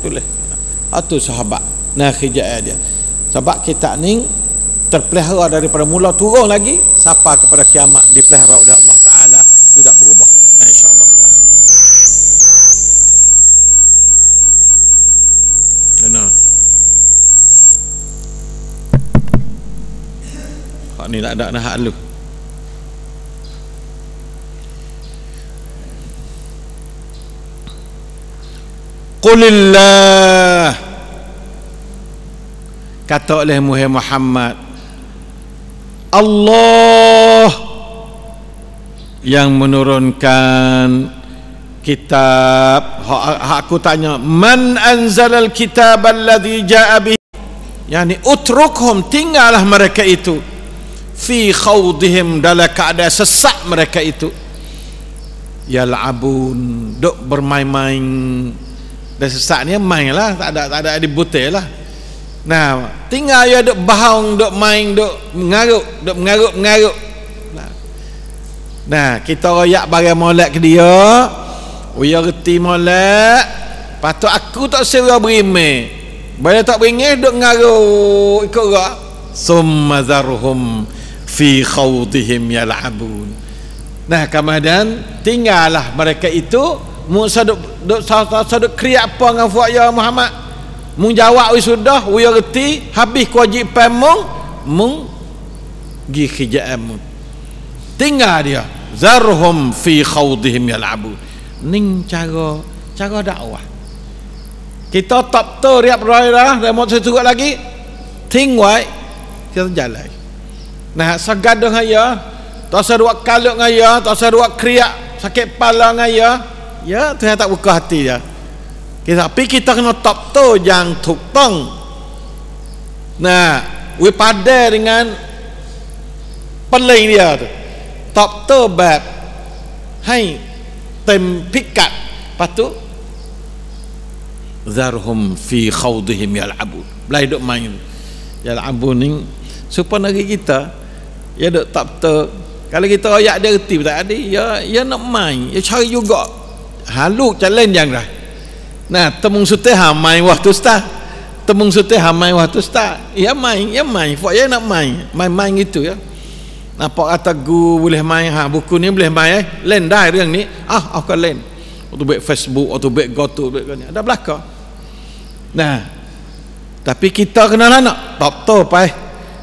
tulis. Itu sahabat. Nah khijai dia. Sebab kita ni terpelihara daripada mula turun lagi sampai kepada kiamat dipelihara oleh Allah Ta'ala tidak berubah. Nah, insyaAllah Ta'ala. Kena Hak ni tak ada nak hak lu. Qulillah. Kata oleh Muhammad Allah yang menurunkan kitab. Aku tanya man anzalal kitab alladhi ja'a bi yani utrukhum tinggallah mereka itu. Fi khawdihim dalam keadaan sesak mereka itu. Yal'abun duk bermain-main. Dan sesak ni main lah tak ada tak ada di butir lah nah tinggal ya duk bahang duk main duk mengaruk duk mengaruk mengaruk nah, kita royak barang molek ke dia. Uya reti molek. Patut aku tak sewa berime bila tak beringis duk mengaruk ikut rak summa zarhum fi khawdihim yal'abun. Nah kemudian tinggallah mereka itu. Musa duk duk saduk kriak apa dengan fuak ya Muhammad. Mung jawab we sudah, we reti, habis kewajipan mung mung gi khijaam. Tinggal dia. Zarhum fi khawdihim yal'abu. Ning cara cara dakwah. Kita tak tu riap raya dan mau satu lagi. Ting wai kita jalan. Nah, sagaduh ngaya, tak seruak kaluk ngaya, tak seruak kriak sakit kepala ngaya, ya Tuhan tak buka hati dia kita tapi kita kena top tu yang tuk tong. Nah we pada dengan peling dia tu. Top tu bab hai tem pikat. Patu zarhum fi khawdihim yal'abu belai duk main yal'abu ni. Supaya negeri kita ya duk tu. Kalau kita ayat dia reti tak ada ya ya nak main. Ya cari juga. Haluk challenge yang dah Nah, temung sutih ha main waktu start. Temung sutih ha main waktu start. Ya main, ya main. Fok ya nak main. Main-main itu ya. Nampak kata gu boleh main ha buku ni boleh main eh. Len dah រឿង ni. Ah, aku len. Waktu baik Facebook, waktu baik gotu, baik ni. Ada belaka. Nah. Tapi kita kena lah nak top to pai.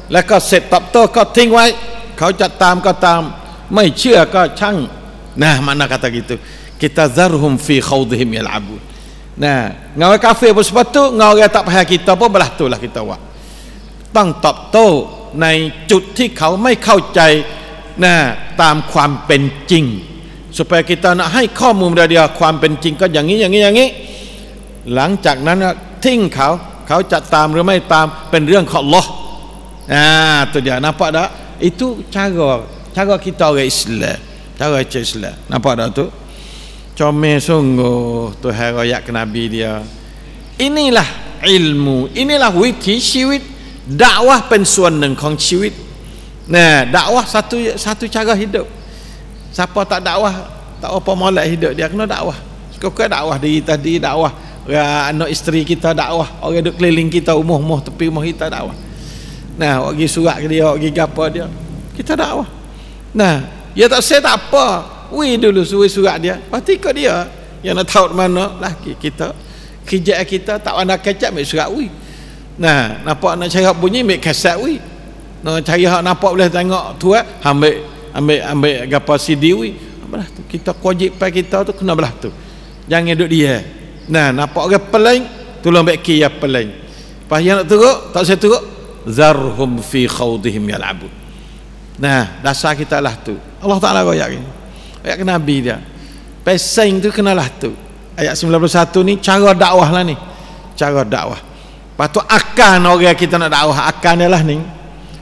Lah kau set top to kau ting wai. Kau jat tam kau tam. Mai cia kau chang. Nah, mana kata gitu. Kita zarhum fi khawdihim yal'abun. Nah, ngau kafe pun sepatu, ngau orang tak payah kita pun belah tu lah kita buat. Tang top to ในจุดที่เขาไม่เข้าใจนะตามความเป็นจริง supaya kita nak ให้ข้อมูลเดียวความเป็นจริงก็อย่างนี้อย่างนี้อย่างนี้ หลังจากนั้นทิ้งเขาเขาจะตามหรือไม่ตามเป็นเรื่องของ Allah ah tu dia nampak tak itu cara cara kita orang Islam cara Islam nampak tak tu comel sungguh Tuhan royak ke Nabi dia. Inilah ilmu inilah witi siwit dakwah pensuan dan kong siwit. Nah dakwah satu satu cara hidup. Siapa tak dakwah tak apa molek hidup dia kena dakwah. Suka-suka dakwah diri tadi dakwah Ya, anak isteri kita dakwah orang duduk keliling kita umuh-umuh tepi rumah kita dakwah. Nah orang surat ke dia orang gapo dia kita dakwah. Nah dia tak saya tak apa. Wi dulu suruh surat dia. Pasti ikut dia. Yang nak tahu mana laki kita. Kerja kita tak ada kecap ambil surat wi. Nah, nampak nak cari bunyi ambil kaset wi. Nak cari hak nampak boleh tengok tu eh, ambil ambil ambil gapo CD wi. Belah tu kita kewajipan kita tu kena belah tu. Jangan duduk dia. Nah, nampak orang peling, tolong ambil ki ya peling. Pas yang nak turut, tak saya turut. Zarhum fi khawdihim yal'abun. Nah, dasar kita lah tu. Allah Taala royak ni ayat Nabi dia? Pesaing tu kenalah tu. Ayat 91 ni cara dakwah lah ni. Cara dakwah. Patut akan orang kita nak dakwah akan dia lah ni.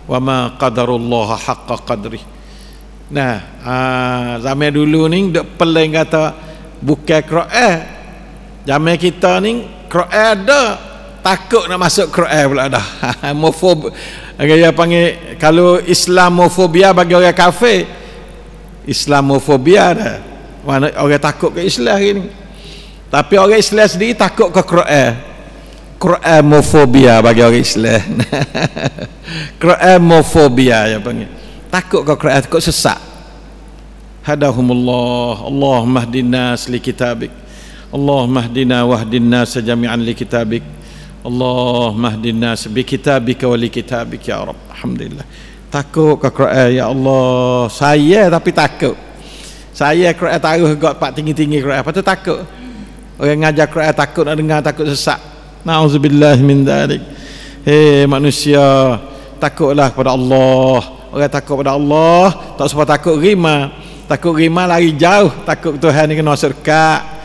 Wa ma qadarullah haqqa qadri nah aa, zaman dulu ni duk peling kata bukan Quran. Zaman kita ni Quran ada takut nak masuk Quran pula dah. Mofob dia panggil kalau Islamofobia bagi orang kafir Islamofobia dah. Mana orang takut ke Islam hari ni. Tapi orang Islam sendiri takut ke Quran. Quranmofobia bagi orang Islam. Quranmofobia ya panggil. Takut ke Quran, takut sesak. Hadahumullah, Allah mahdina li kitabik. Allah mahdina wahdina sejami'an li kitabik. Allah mahdina bi kitabika wa li kitabik ya Rabb. Alhamdulillah takut ke Quran? Ya Allah. Saya tapi takut. Saya Quran taruh got pak tinggi-tinggi Quran. Apa tu takut. Orang ngajar Quran takut nak dengar takut sesak. Nauzubillah min dalik hei manusia. Takutlah kepada Allah. Orang takut kepada Allah tak sebab takut rima. Takut rima lari jauh. Takut Tuhan ni kena surga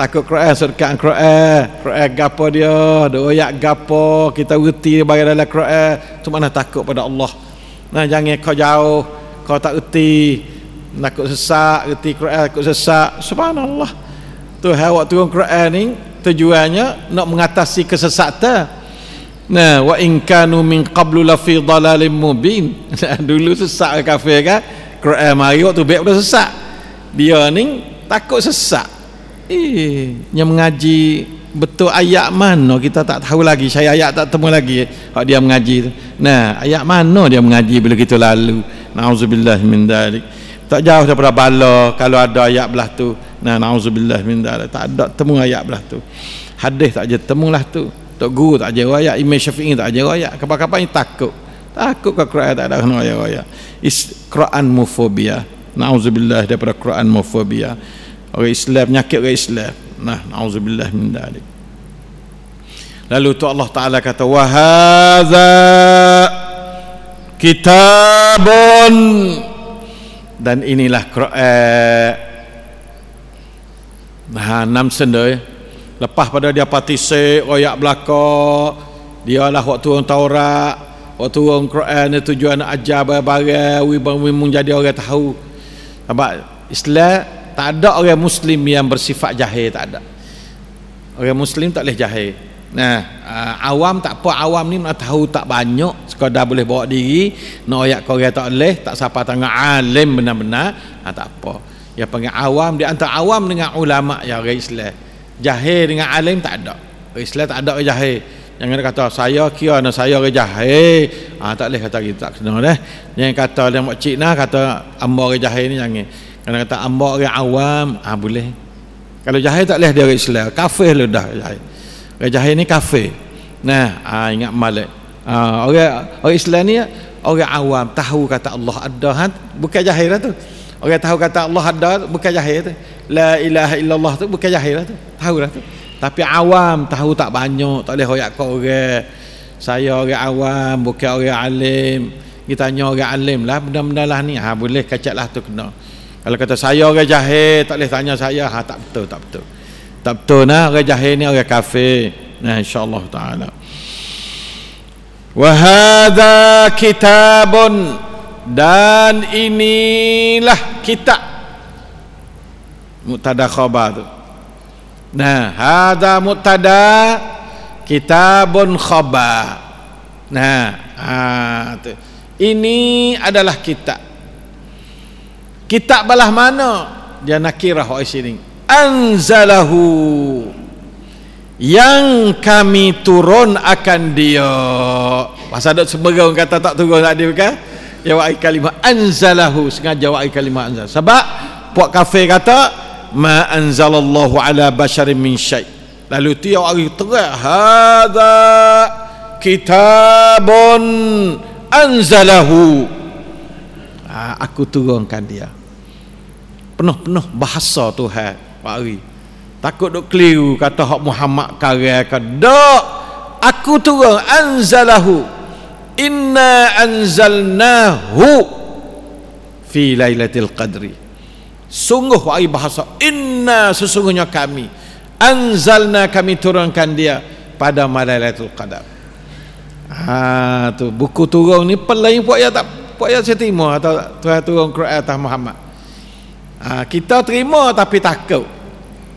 takut Quran surga Quran. Quran gapo dia? Doyak gapo? Kita reti bagi dalam Quran. Tu mana takut pada Allah Nah jangan kau jauh, kau tak reti, takut sesak, reti Quran takut sesak. Subhanallah. Tuhan waktu turun Quran ni tujuannya nak mengatasi kesesatan. Nah, wa in kanu min qablu la fi dhalalin mubin. Dulu sesak kafir kan? Quran mari waktu baik dah sesak. Dia ni takut sesak. Eh, yang mengaji betul ayat mana? Kita tak tahu lagi. Saya ayat tak temu lagi. Hak dia mengaji tu. Nah ayat mana dia mengaji bila kita lalu? Nauzubillah min dalik tak jauh daripada bala kalau ada ayat belah tu. Nah nauzubillah min dalik tak ada temu ayat belah tu. Hadis tak je temulah tu. Tok guru tak je ayat. Imam syafi'i tak je ayat. Kapan-kapan takut. Takut ke Quran tak ada kena ayat ayat. Is Quran mufobia. Nauzubillah daripada Quran mufobia. Orang Islam penyakit orang Islam Nah, nauzubillah min dalik. Lalu tu Allah Taala kata wa hadza kitabun dan inilah Quran. Nah, enam sendai lepas pada dia partisip royak belaka dia lah waktu orang Taurat waktu orang Quran tujuan ajar barang-barang wibang jadi orang tahu sebab Islam tak ada orang muslim yang bersifat jahil tak ada. Orang muslim tak boleh jahil. Nah, uh, awam tak apa. Awam ni nak tahu tak banyak. Sekadar boleh bawa diri. Nak ayat kau tak boleh tak siapa tengah alim benar-benar ha, tak apa. Yang panggil awam. Di antara awam dengan ulama ya orang Islam. Jahil dengan alim tak ada. Orang Islam tak ada orang jahil. Jangan kata saya kira nak saya orang jahil. Ha, tak boleh kata gitu tak kena dah jangan kata yang mak cik nah kata amba orang jahil ni jangan kena kata amba orang awam ah boleh kalau jahil tak boleh dia orang Islam kafir lu dah jahil Orang jahil ni kafir. Nah, ha, ingat malik. Ha, orang orang Islam ni orang awam tahu kata Allah ada ha, bukan jahil lah tu. Orang tahu kata Allah ada bukan jahil tu. La ilaha illallah tu bukan jahil lah tu. Tahu lah tu. Tapi awam tahu tak banyak, tak boleh royak kau orang. Saya orang awam, bukan orang alim. Kita tanya orang alim lah benda-benda lah ni. Ha boleh kacak lah tu kena. Kalau kata saya orang jahil, tak boleh tanya saya. Ha tak betul, tak betul. Tak betul nah orang jahil ni orang kafir. Nah insyaallah taala. Wa hadha kitabun. Dan inilah kitab. Mutada khabar tu. Nah hadha mutada kitabun khabar. Nah ha, tu. ini adalah kitab kitab belah mana? Dia nakirah oi sini anzalahu. Yang kami turun akan dia. Masa ada sebagai orang kata tak turun tak dia kan jawab kalimah. Anzalahu. Sengaja jawab kalimah anzal. Sebab puak kafir kata ma anzalallahu ala basharin min syai. Lalu dia hari terang hadza kitabun anzalahu. Ha, aku turunkan dia penuh-penuh bahasa Tuhan. Pak takut duk keliru kata hak Muhammad karya ke dak aku turun. Anzalahu. Inna anzalnahu fi lailatul qadri. Sungguh wahai bahasa inna sesungguhnya kami. Anzalna kami turunkan dia pada lailatul qadar. Ha tu. Buku turun ni pelain puak ya tak? Puak ya saya terima atau Tuhan turun Quran atas Muhammad ha, kita terima tapi takut.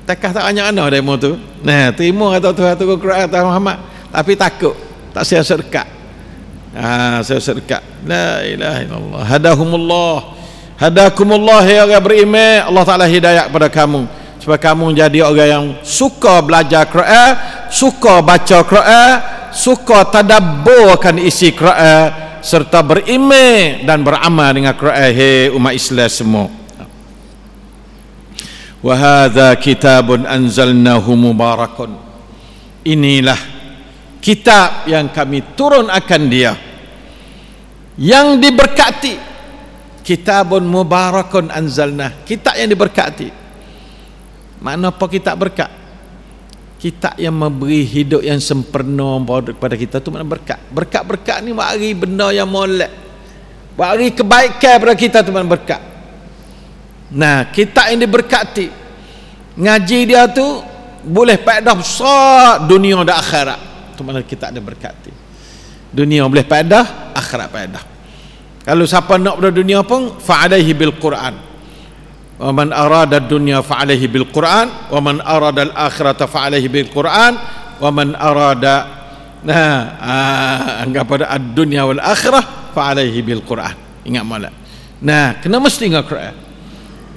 Takah tak banyak mana demo tu. Nah terima kata Tuhan turun Quran atas Muhammad tapi takut. Tak saya serkat ha, saya serkat la ilaha illallah. Hadahumullah. Hadakumullah ya orang beriman. Allah Ta'ala hidayah kepada kamu. Supaya kamu jadi orang yang suka belajar Quran suka baca Quran suka tadabburkan isi Quran serta beriman dan beramal dengan Quran. Hey umat Islam semua Wahada kitabun anzalnahu mubarakun Inilah kitab yang kami turun akan dia. Yang diberkati. Kitabun mubarakun anzalna Kitab yang diberkati. Mana apa kitab berkat? Kitab yang memberi hidup yang sempurna kepada kita tu mana berkat? Berkat-berkat ni bagi benda yang molek. Bagi kebaikan kepada kita tu mana berkat Nah, kita ini berkati. Ngaji dia tu boleh faedah besar dunia dan akhirat. Tu mana kita ada berkati. Dunia boleh faedah, akhirat faedah. Kalau siapa nak pada dunia pun fa'alaihi bil Quran. Wa man arada dunya fa'alaihi bil Quran, wa man arada al akhirata fa'alaihi bil Quran, wa man arada nah aa, anggap pada ad-dunya wal akhirah fa'alaihi bil Quran. Ingat malam. Nah, kena mesti dengan Quran.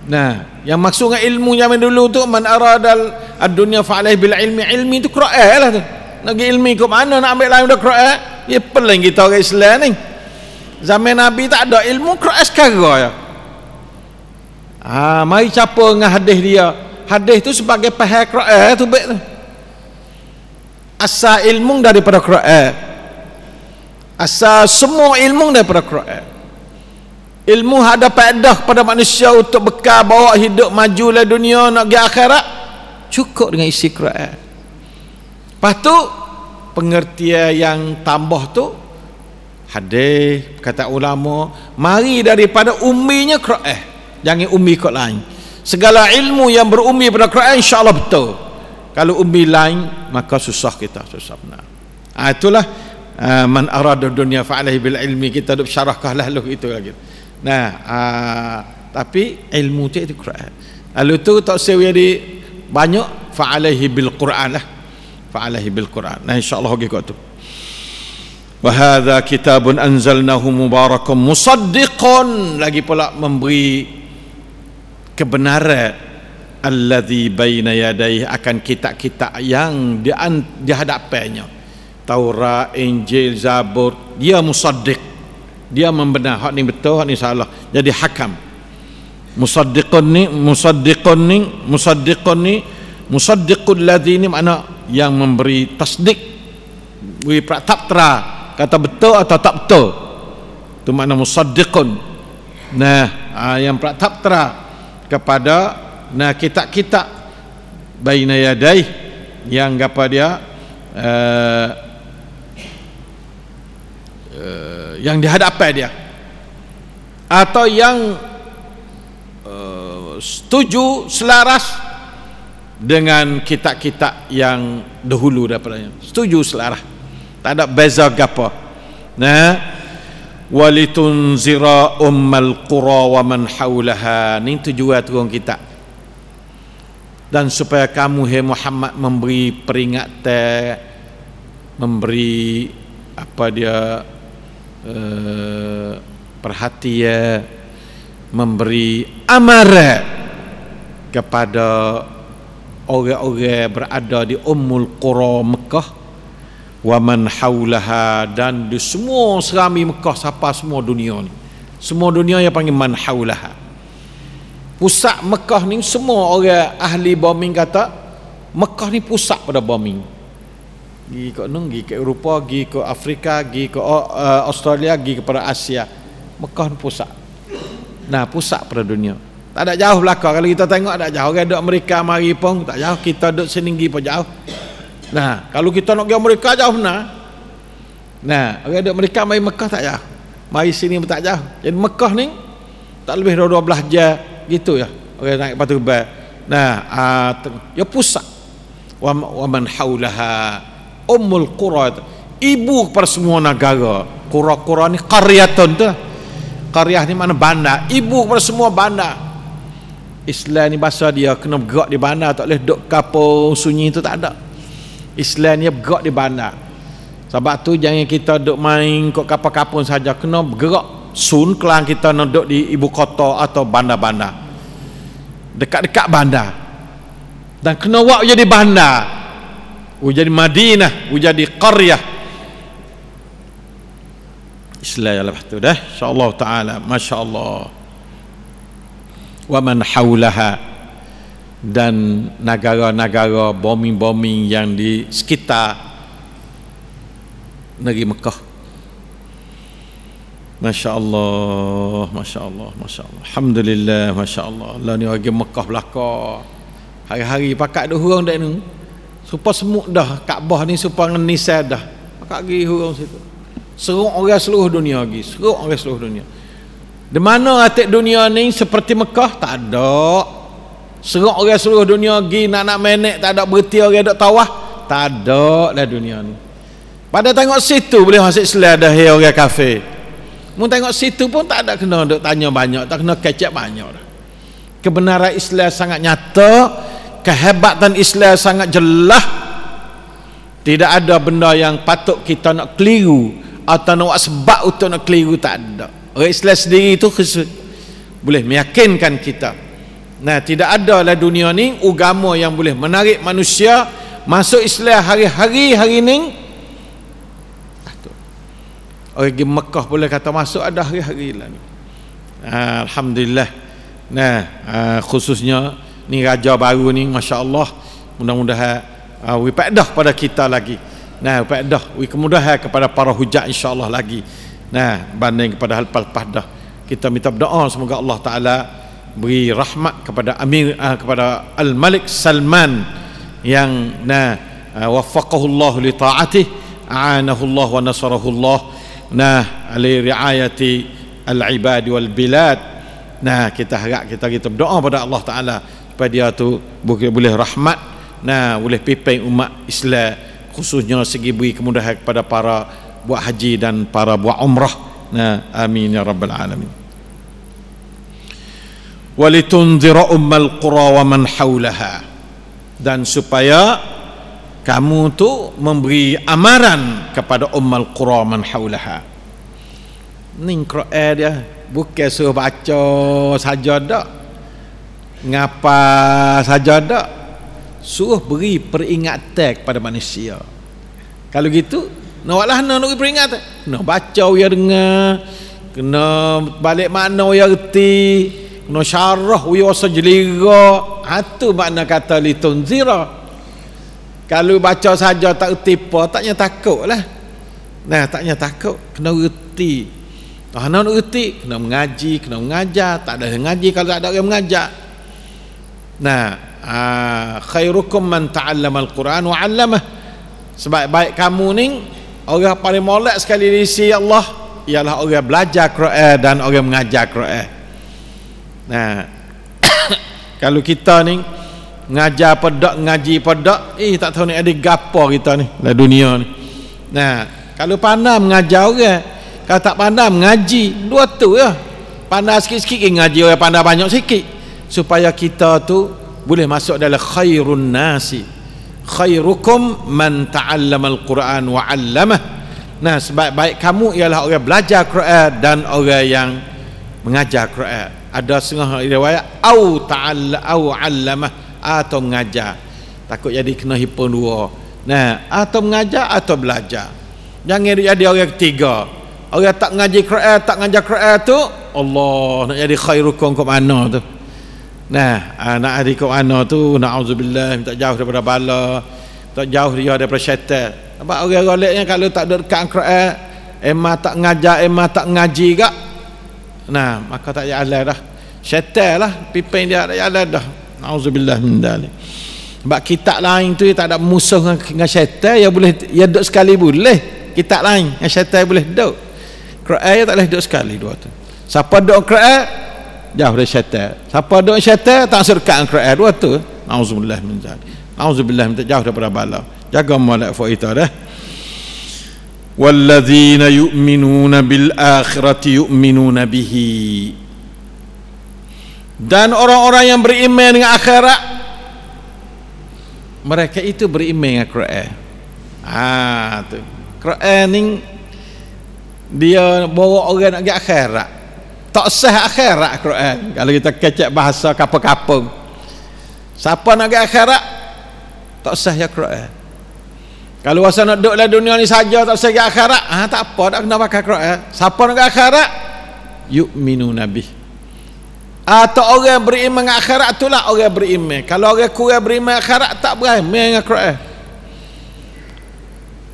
Nah, yang maksud dengan ilmu zaman dulu tu man aradal ad-dunya fa'alaihi bil ilmi ilmi tu Quran lah tu. Nak ilmi ke mana nak ambil lain dah Quran? Ya pelan kita orang Islam ni. Zaman Nabi tak ada ilmu Quran sekarang ya. Ha, mari capa dengan hadis dia. Hadis tu sebagai pahal Quran tu baik tu. Asal ilmu daripada Quran. Asal semua ilmu daripada Quran ilmu ada faedah pada manusia untuk bekal bawa hidup maju dunia nak pergi akhirat? Cukup dengan isi Quran. Lepas tu pengertian yang tambah tu hadis kata ulama mari daripada umminya Quran. Jangan ummi kot lain. Segala ilmu yang berummi pada Quran insyaAllah betul. Kalau umbi lain maka susah kita susah benar. Ha, itulah uh, man arada dunia fa'alaihi bil ilmi. Kita duk syarahkah lah itu lagi nah uh, tapi ilmu tu itu Quran. Lalu tu tak sewa jadi banyak fa'alaihi bil Quran lah. Fa'alaihi bil Quran. Nah insyaallah lagi kau tu. Wa hadha kitabun anzalnahu mubarakun musaddiqun. Lagi pula memberi kebenaran alladhi baina yadayhi akan kitab-kitab yang di, di hadapannya. Taurat, Injil, Zabur dia musaddiq dia membenar hak ni betul hak ni salah. Jadi hakam. Musaddiqun ni musaddiqun ni musaddiqun ni musaddiqul ladzi ni makna yang memberi tasdik. Beri pratap kata betul atau tak betul? Itu makna musaddiqun. Nah ah, yang pratap tera kepada nah kitab-kitab baina yadai yang apa dia uh, uh, yang dihadapan dia. Atau yang uh, setuju selaras dengan kitab-kitab yang dahulu daripadanya setuju selaras. Tak ada beza gapo. Nah. Walitunzira ummal qura wa man haulaha ni tujuan turun kitab. Dan supaya kamu hai Muhammad memberi peringatan memberi apa dia uh, perhatian memberi amaran kepada orang-orang berada di Ummul Qura Mekah. Wa man haulaha dan di semua serami Mekah siapa semua dunia ni. Semua dunia yang panggil man haulaha pusat Mekah ni semua orang ahli bombing kata Mekah ni pusat pada bombing pergi ke nung pergi ke Eropah pergi ke Afrika pergi ke uh, Australia pergi kepada Asia. Mekah ni pusat. Nah pusat pada dunia. Tak ada jauh belakang. Kalau kita tengok ada jauh. Orang duduk Amerika mari pun tak jauh. Kita duduk seninggi pun jauh. Nah kalau kita nak pergi Amerika jauh benar nah orang duduk Amerika mari Mekah tak jauh. Mari sini pun tak jauh. Jadi Mekah ni tak lebih 12 jam gitu ya. Orang naik bal nah uh, ya pusat. Wa man haulaha ummul qura ibu kepada semua negara. Qura-qura ni qaryatun tu. Qaryah ni mana bandar. Ibu kepada semua bandar. Islam ni bahasa dia kena bergerak di bandar. Tak boleh duduk kapung sunyi tu tak ada. Islam ni bergerak di bandar. Sebab tu jangan kita duduk main kok kapal-kapal saja. Kena bergerak. Sun kelang kita nak duduk di ibu kota atau bandar-bandar. Dekat-dekat bandar. Dan kena buat jadi bandar jadi Madinah jadi qaryah lepas tu dah insyaallah taala masya-Allah wa man haulaha dan negara-negara bombing-bombing yang di sekitar negeri Mekah Masya Allah, Masya Allah, Masya Allah. Alhamdulillah, Masya Allah. Allah ni bagi Mekah belakang. Hari-hari pakat dah hurang dah ni. Supaya semut dah. Kaabah ni supaya ngenisai dah. Pakat pergi hurang situ. Seruk orang seluruh dunia lagi. Seruk orang seluruh dunia. Di mana atik dunia ni seperti Mekah? Tak ada. Seruk orang seluruh dunia lagi. Nak-nak menek tak ada berhenti orang duk tawah. Tak ada lah dunia ni. Pada tengok situ boleh masuk selada hai orang kafir. Mun tengok situ pun tak ada kena duk tanya banyak, tak kena kecek banyak dah. Kebenaran Islam sangat nyata, kehebatan Islam sangat jelas. Tidak ada benda yang patut kita nak keliru atau nak sebab untuk nak keliru tak ada. Orang Islam sendiri itu boleh meyakinkan kita. Nah, tidak ada lah dunia ni agama yang boleh menarik manusia masuk Islam hari-hari hari ini orang pergi Mekah boleh kata masuk ada hari-hari lah ni ha, Alhamdulillah nah ha, khususnya ni raja baru ni Masya Allah mudah-mudahan uh, we dah pada kita lagi. Nah we dah we kemudahan kepada para hujat insyaAllah lagi. Nah banding kepada hal lepas dah kita minta berdoa semoga Allah Ta'ala beri rahmat kepada Amir uh, kepada Al-Malik Salman yang nah uh, waffaqahullah li ta'atih a'anahullah wa nasarahullah nah ali riayati al ibad wal bilad nah kita harap kita kita berdoa pada Allah taala supaya dia tu boleh, boleh rahmat. Nah boleh pimpin umat Islam khususnya segi beri kemudahan kepada para buat haji dan para buat umrah. Nah amin ya rabbal alamin. Walitunzira ummal qura wa man haulaha dan supaya kamu tu memberi amaran kepada ummal qura man haulaha ni Quran dia bukan suruh baca saja dak ngapa saja dak suruh beri peringatan kepada manusia. Kalau gitu nak lah nak beri peringatan nak baca ya dengar kena balik makna ya reti kena syarah ya sejelira itu makna kata litunzira kalau baca saja tak reti apa taknya takut lah. Nah taknya takut kena reti tak nak reti kena mengaji kena mengajar. Tak ada mengaji kalau tak ada orang mengajar Nah, uh, khairukum man ta'allama al-Quran wa 'allamah. Sebaik-baik kamu ni orang paling molek sekali di sisi Allah ialah orang belajar Quran dan orang mengajar Quran. Nah, kalau kita ni ngajar pedak ngaji pedak, eh tak tahu ni ada gapo kita ni dalam dunia ni. Nah, kalau pandai mengajar orang, kalau tak pandai mengaji, dua tu ya. Pandai sikit-sikit ngaji orang pandai banyak sikit supaya kita tu boleh masuk dalam khairun nasi. Khairukum man ta'allama al-Quran wa 'allamah. Nah sebaik-baik kamu ialah orang belajar Quran dan orang yang mengajar Quran. Ada setengah riwayat au ta'alla au 'allamah atau mengajar. Takut jadi kena hipun dua. Nah atau mengajar atau belajar. Jangan jadi orang ketiga. Orang tak ngaji Quran tak ngajar Quran tu Allah nak jadi khairukum ke mana tu Nah, anak ah, kau ana tu naudzubillah minta jauh daripada bala, minta jauh dia daripada syaitan. Apa orang goleknya kalau tak dekat Quran, emma tak ngajar, emma tak ngaji gak. Nah, maka tak jalan dah. Syaitan lah pimpin dia tak jalan dah. Naudzubillah min dalik. Sebab kitab lain tu tak ada musuh dengan, dengan syaitan, ya boleh ya duduk sekali boleh. Kitab lain yang syaitan boleh duduk. Quran ya tak boleh duduk sekali dua tu. Siapa duduk Quran, jauh dari syaitan siapa doa syaitan tak serkat dengan Quran dua tu auzubillah min zalik auzubillah minta jauh daripada bala jaga molek fo itu dah والذين يؤمنون بالآخرة يؤمنون به dan orang-orang yang beriman dengan akhirat mereka itu beriman dengan Quran ah tu Quran ni dia bawa orang nak ke akhirat tak sah akhirat Quran. Kalau kita kecek bahasa kapal-kapal siapa nak ke akhirat? Tak sah ya Quran. Kalau rasa nak duduk dalam dunia ni saja tak sah ke akhirat. Ah tak apa tak kena pakai Quran. Siapa nak ke akhirat? Yu'minu nabi atau orang beriman akhirat itulah orang beriman. Kalau orang kurang beriman akhirat tak beriman dengan Quran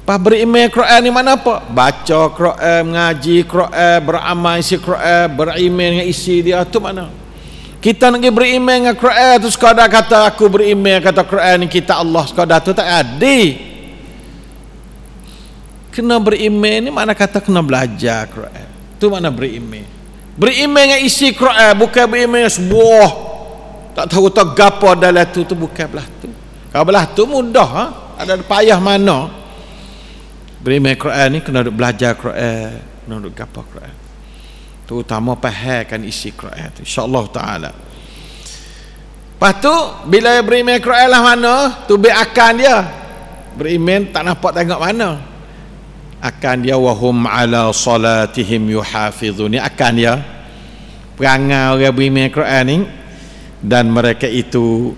Pas beriman Quran ni mana apa? Baca Quran, mengaji Quran, beramal isi Quran, beriman dengan isi dia tu mana? Kita nak beriman dengan Quran tu sekadar kata aku beriman kata Quran ni kita Allah sekadar tu tak ada. Kena beriman ni mana kata kena belajar Quran. Tu mana beriman. Beriman dengan isi Quran bukan dengan sebuah tak tahu tak gapo dalam tu tu bukan belah tu. Kalau belah tu mudah ha? Ada payah mana? Beriman Quran ni kena duk belajar Quran kena duk gapa Quran. Terutama fahamkan isi Quran tu insyaallah taala. Lepas tu bila beriman Quran lah mana tu be akan dia. Beriman tak nampak tengok mana. Akan dia wahum ala salatihim yuhafizun akan dia perangai orang beriman Quran ni dan mereka itu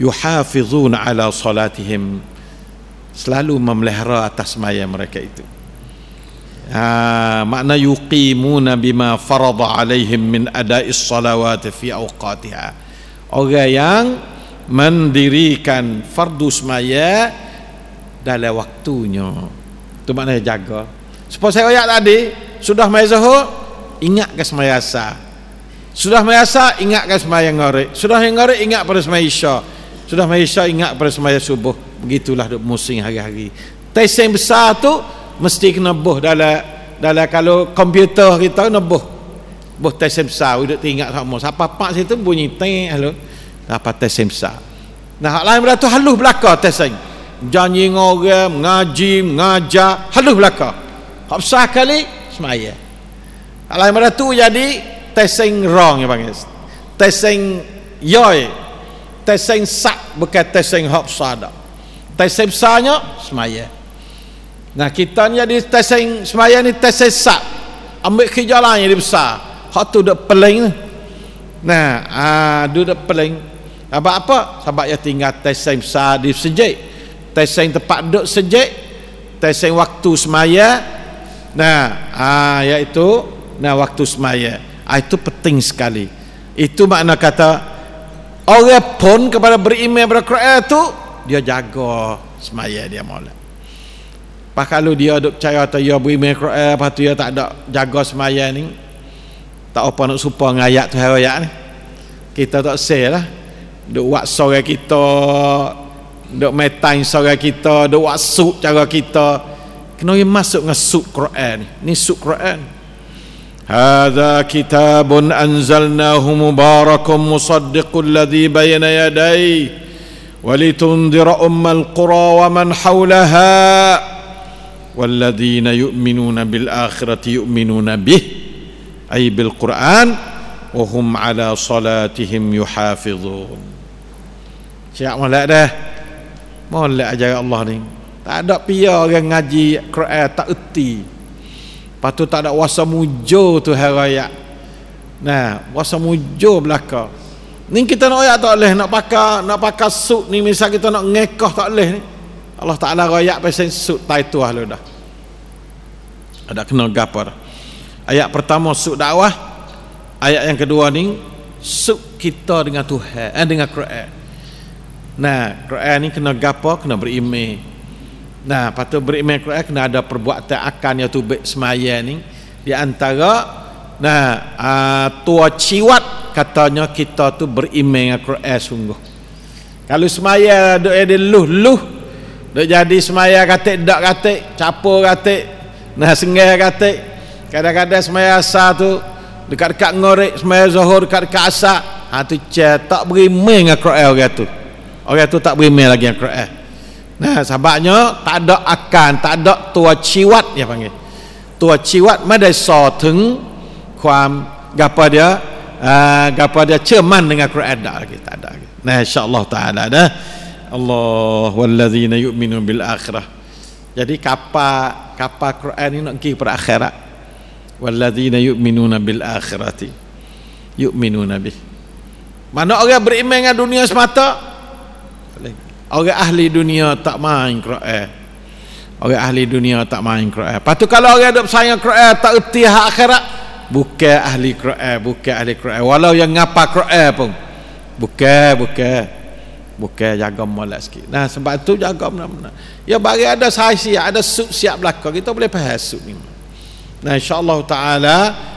yuhafizun ala salatihim selalu memelihara atas maya mereka itu. Ha, makna yuqimuna bima farada alaihim min ada'is salawat fi awqatiha. Orang yang mendirikan fardu semaya dalam waktunya. Itu maknanya jaga. Seperti saya ayat tadi sudah maya zuhur ingat ke semaya asar. Sudah maya asar ingat ke semaya ngorek. Sudah ngorek ingat pada semaya isya. Sudah maya isya ingat pada semaya subuh begitulah duk musim hari-hari testing besar tu mesti kena buh dalam dalam kalau komputer kita kena buh buh testing besar duk tinggal sama siapa pak situ bunyi teng halo apa testing besar Nah, hak lain tu halus belaka tesing. Janji orang, mengaji, mengajar, halus belaka. Hak besar kali semaya. Hak lain tu jadi tesing wrong ya panggil. Tesing yoy. Tesing sak bukan tesing hak besar dah. Tesing besarnya semaya. Nah, kita ni jadi tesing semaya ni tesing sak. Ambil kerja lain yang besar. Hak tu dak peling. Nah, ah duduk peling apa apa sebab dia tinggal teseng besar di sejik teseng tempat duduk sejik teseng waktu semaya nah ah iaitu nah waktu semaya ah, itu penting sekali itu makna kata orang pun kepada beriman kepada Quran itu dia jaga semaya dia mula Pak kalau dia duk percaya atau dia beriman Quran lepas tu dia tak ada jaga semaya ni tak apa nak supa dengan ayat tu ayat ni kita tak say lah duk buat sore kita duk metain sore kita duk buat suk cara kita kena masuk dengan suk Quran ni suk Quran هذا كتاب أنزلناه مبارك مصدق الذي بين يديه ولتنذر أم القرى ومن حولها والذين يؤمنون بالآخرة يؤمنون به أي بالقرآن وهم على صلاتهم يحافظون Siap molek dah. Molek ajar Allah ni. Tak ada pia orang ngaji Quran tak erti. Lepas tu tak ada wasa mujo tu hari raya. Nah, wasa mujo belaka. Ni kita nak ayat tak boleh nak pakai nak pakai suit ni misal kita nak ngekah tak boleh ni. Allah Taala raya pasal suit tai tu lah dah. Ada kena gapo dah. Ayat pertama suit dakwah. Ayat yang kedua ni suit kita dengan Tuhan, eh, dengan Quran. Nah, Quran ni kena gapo? Kena berimeh. Nah, patut berimeh Quran kena ada perbuatan akan yang tu semaya ni. Di antara Nah, uh, tua ciwat katanya kita tu beriman dengan Quran sungguh. Kalau semaya dok ada luh luh, dok jadi semaya kata dak kata, capo kata, nah sengai kata. Kadang-kadang semaya asar tu dekat-dekat ngorek, semaya zuhur dekat-dekat asar, ha tu tak beriman dengan Quran orang tu. Orang tu tak beriman lagi dengan Quran. Nah, sebabnya tak ada akan, tak ada tua ciwat dia panggil. Tua ciwat madai so teng kuam gapa dia? Ah, uh, gapa dia? Cerman dengan Quran. Dah lagi tak ada. Lagi. nah insyaallah taala dah. Allah wallazina yu'minu bil akhirah. Jadi kapa kapa Quran ni nak pergi ke akhirat. Wallazina yu'minu bil akhirati. Yu'minu bi. Mana orang beriman dengan dunia semata? Orang ahli dunia tak main Quran. Orang ahli dunia tak main Quran. Patut kalau orang ada sayang Quran tak erti hak akhirat bukan ahli Quran eh, bukan ahli Quran. Walau yang ngapa Quran pun. Bukan bukan bukan jaga molek sikit. Nah sebab tu jaga mana-mana ya bagi ada saisi, ada sub siap belaka kita boleh faham sub ni. Nah insyaallah taala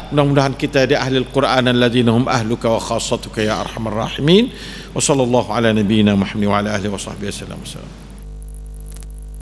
mudah-mudahan kita di ahli Al-Quran alladzina hum ahluka wa khassatuka ya arhamar rahimin. Wa sallallahu ala nabiyyina Muhammad wa ala alihi wa sahbihi wasallam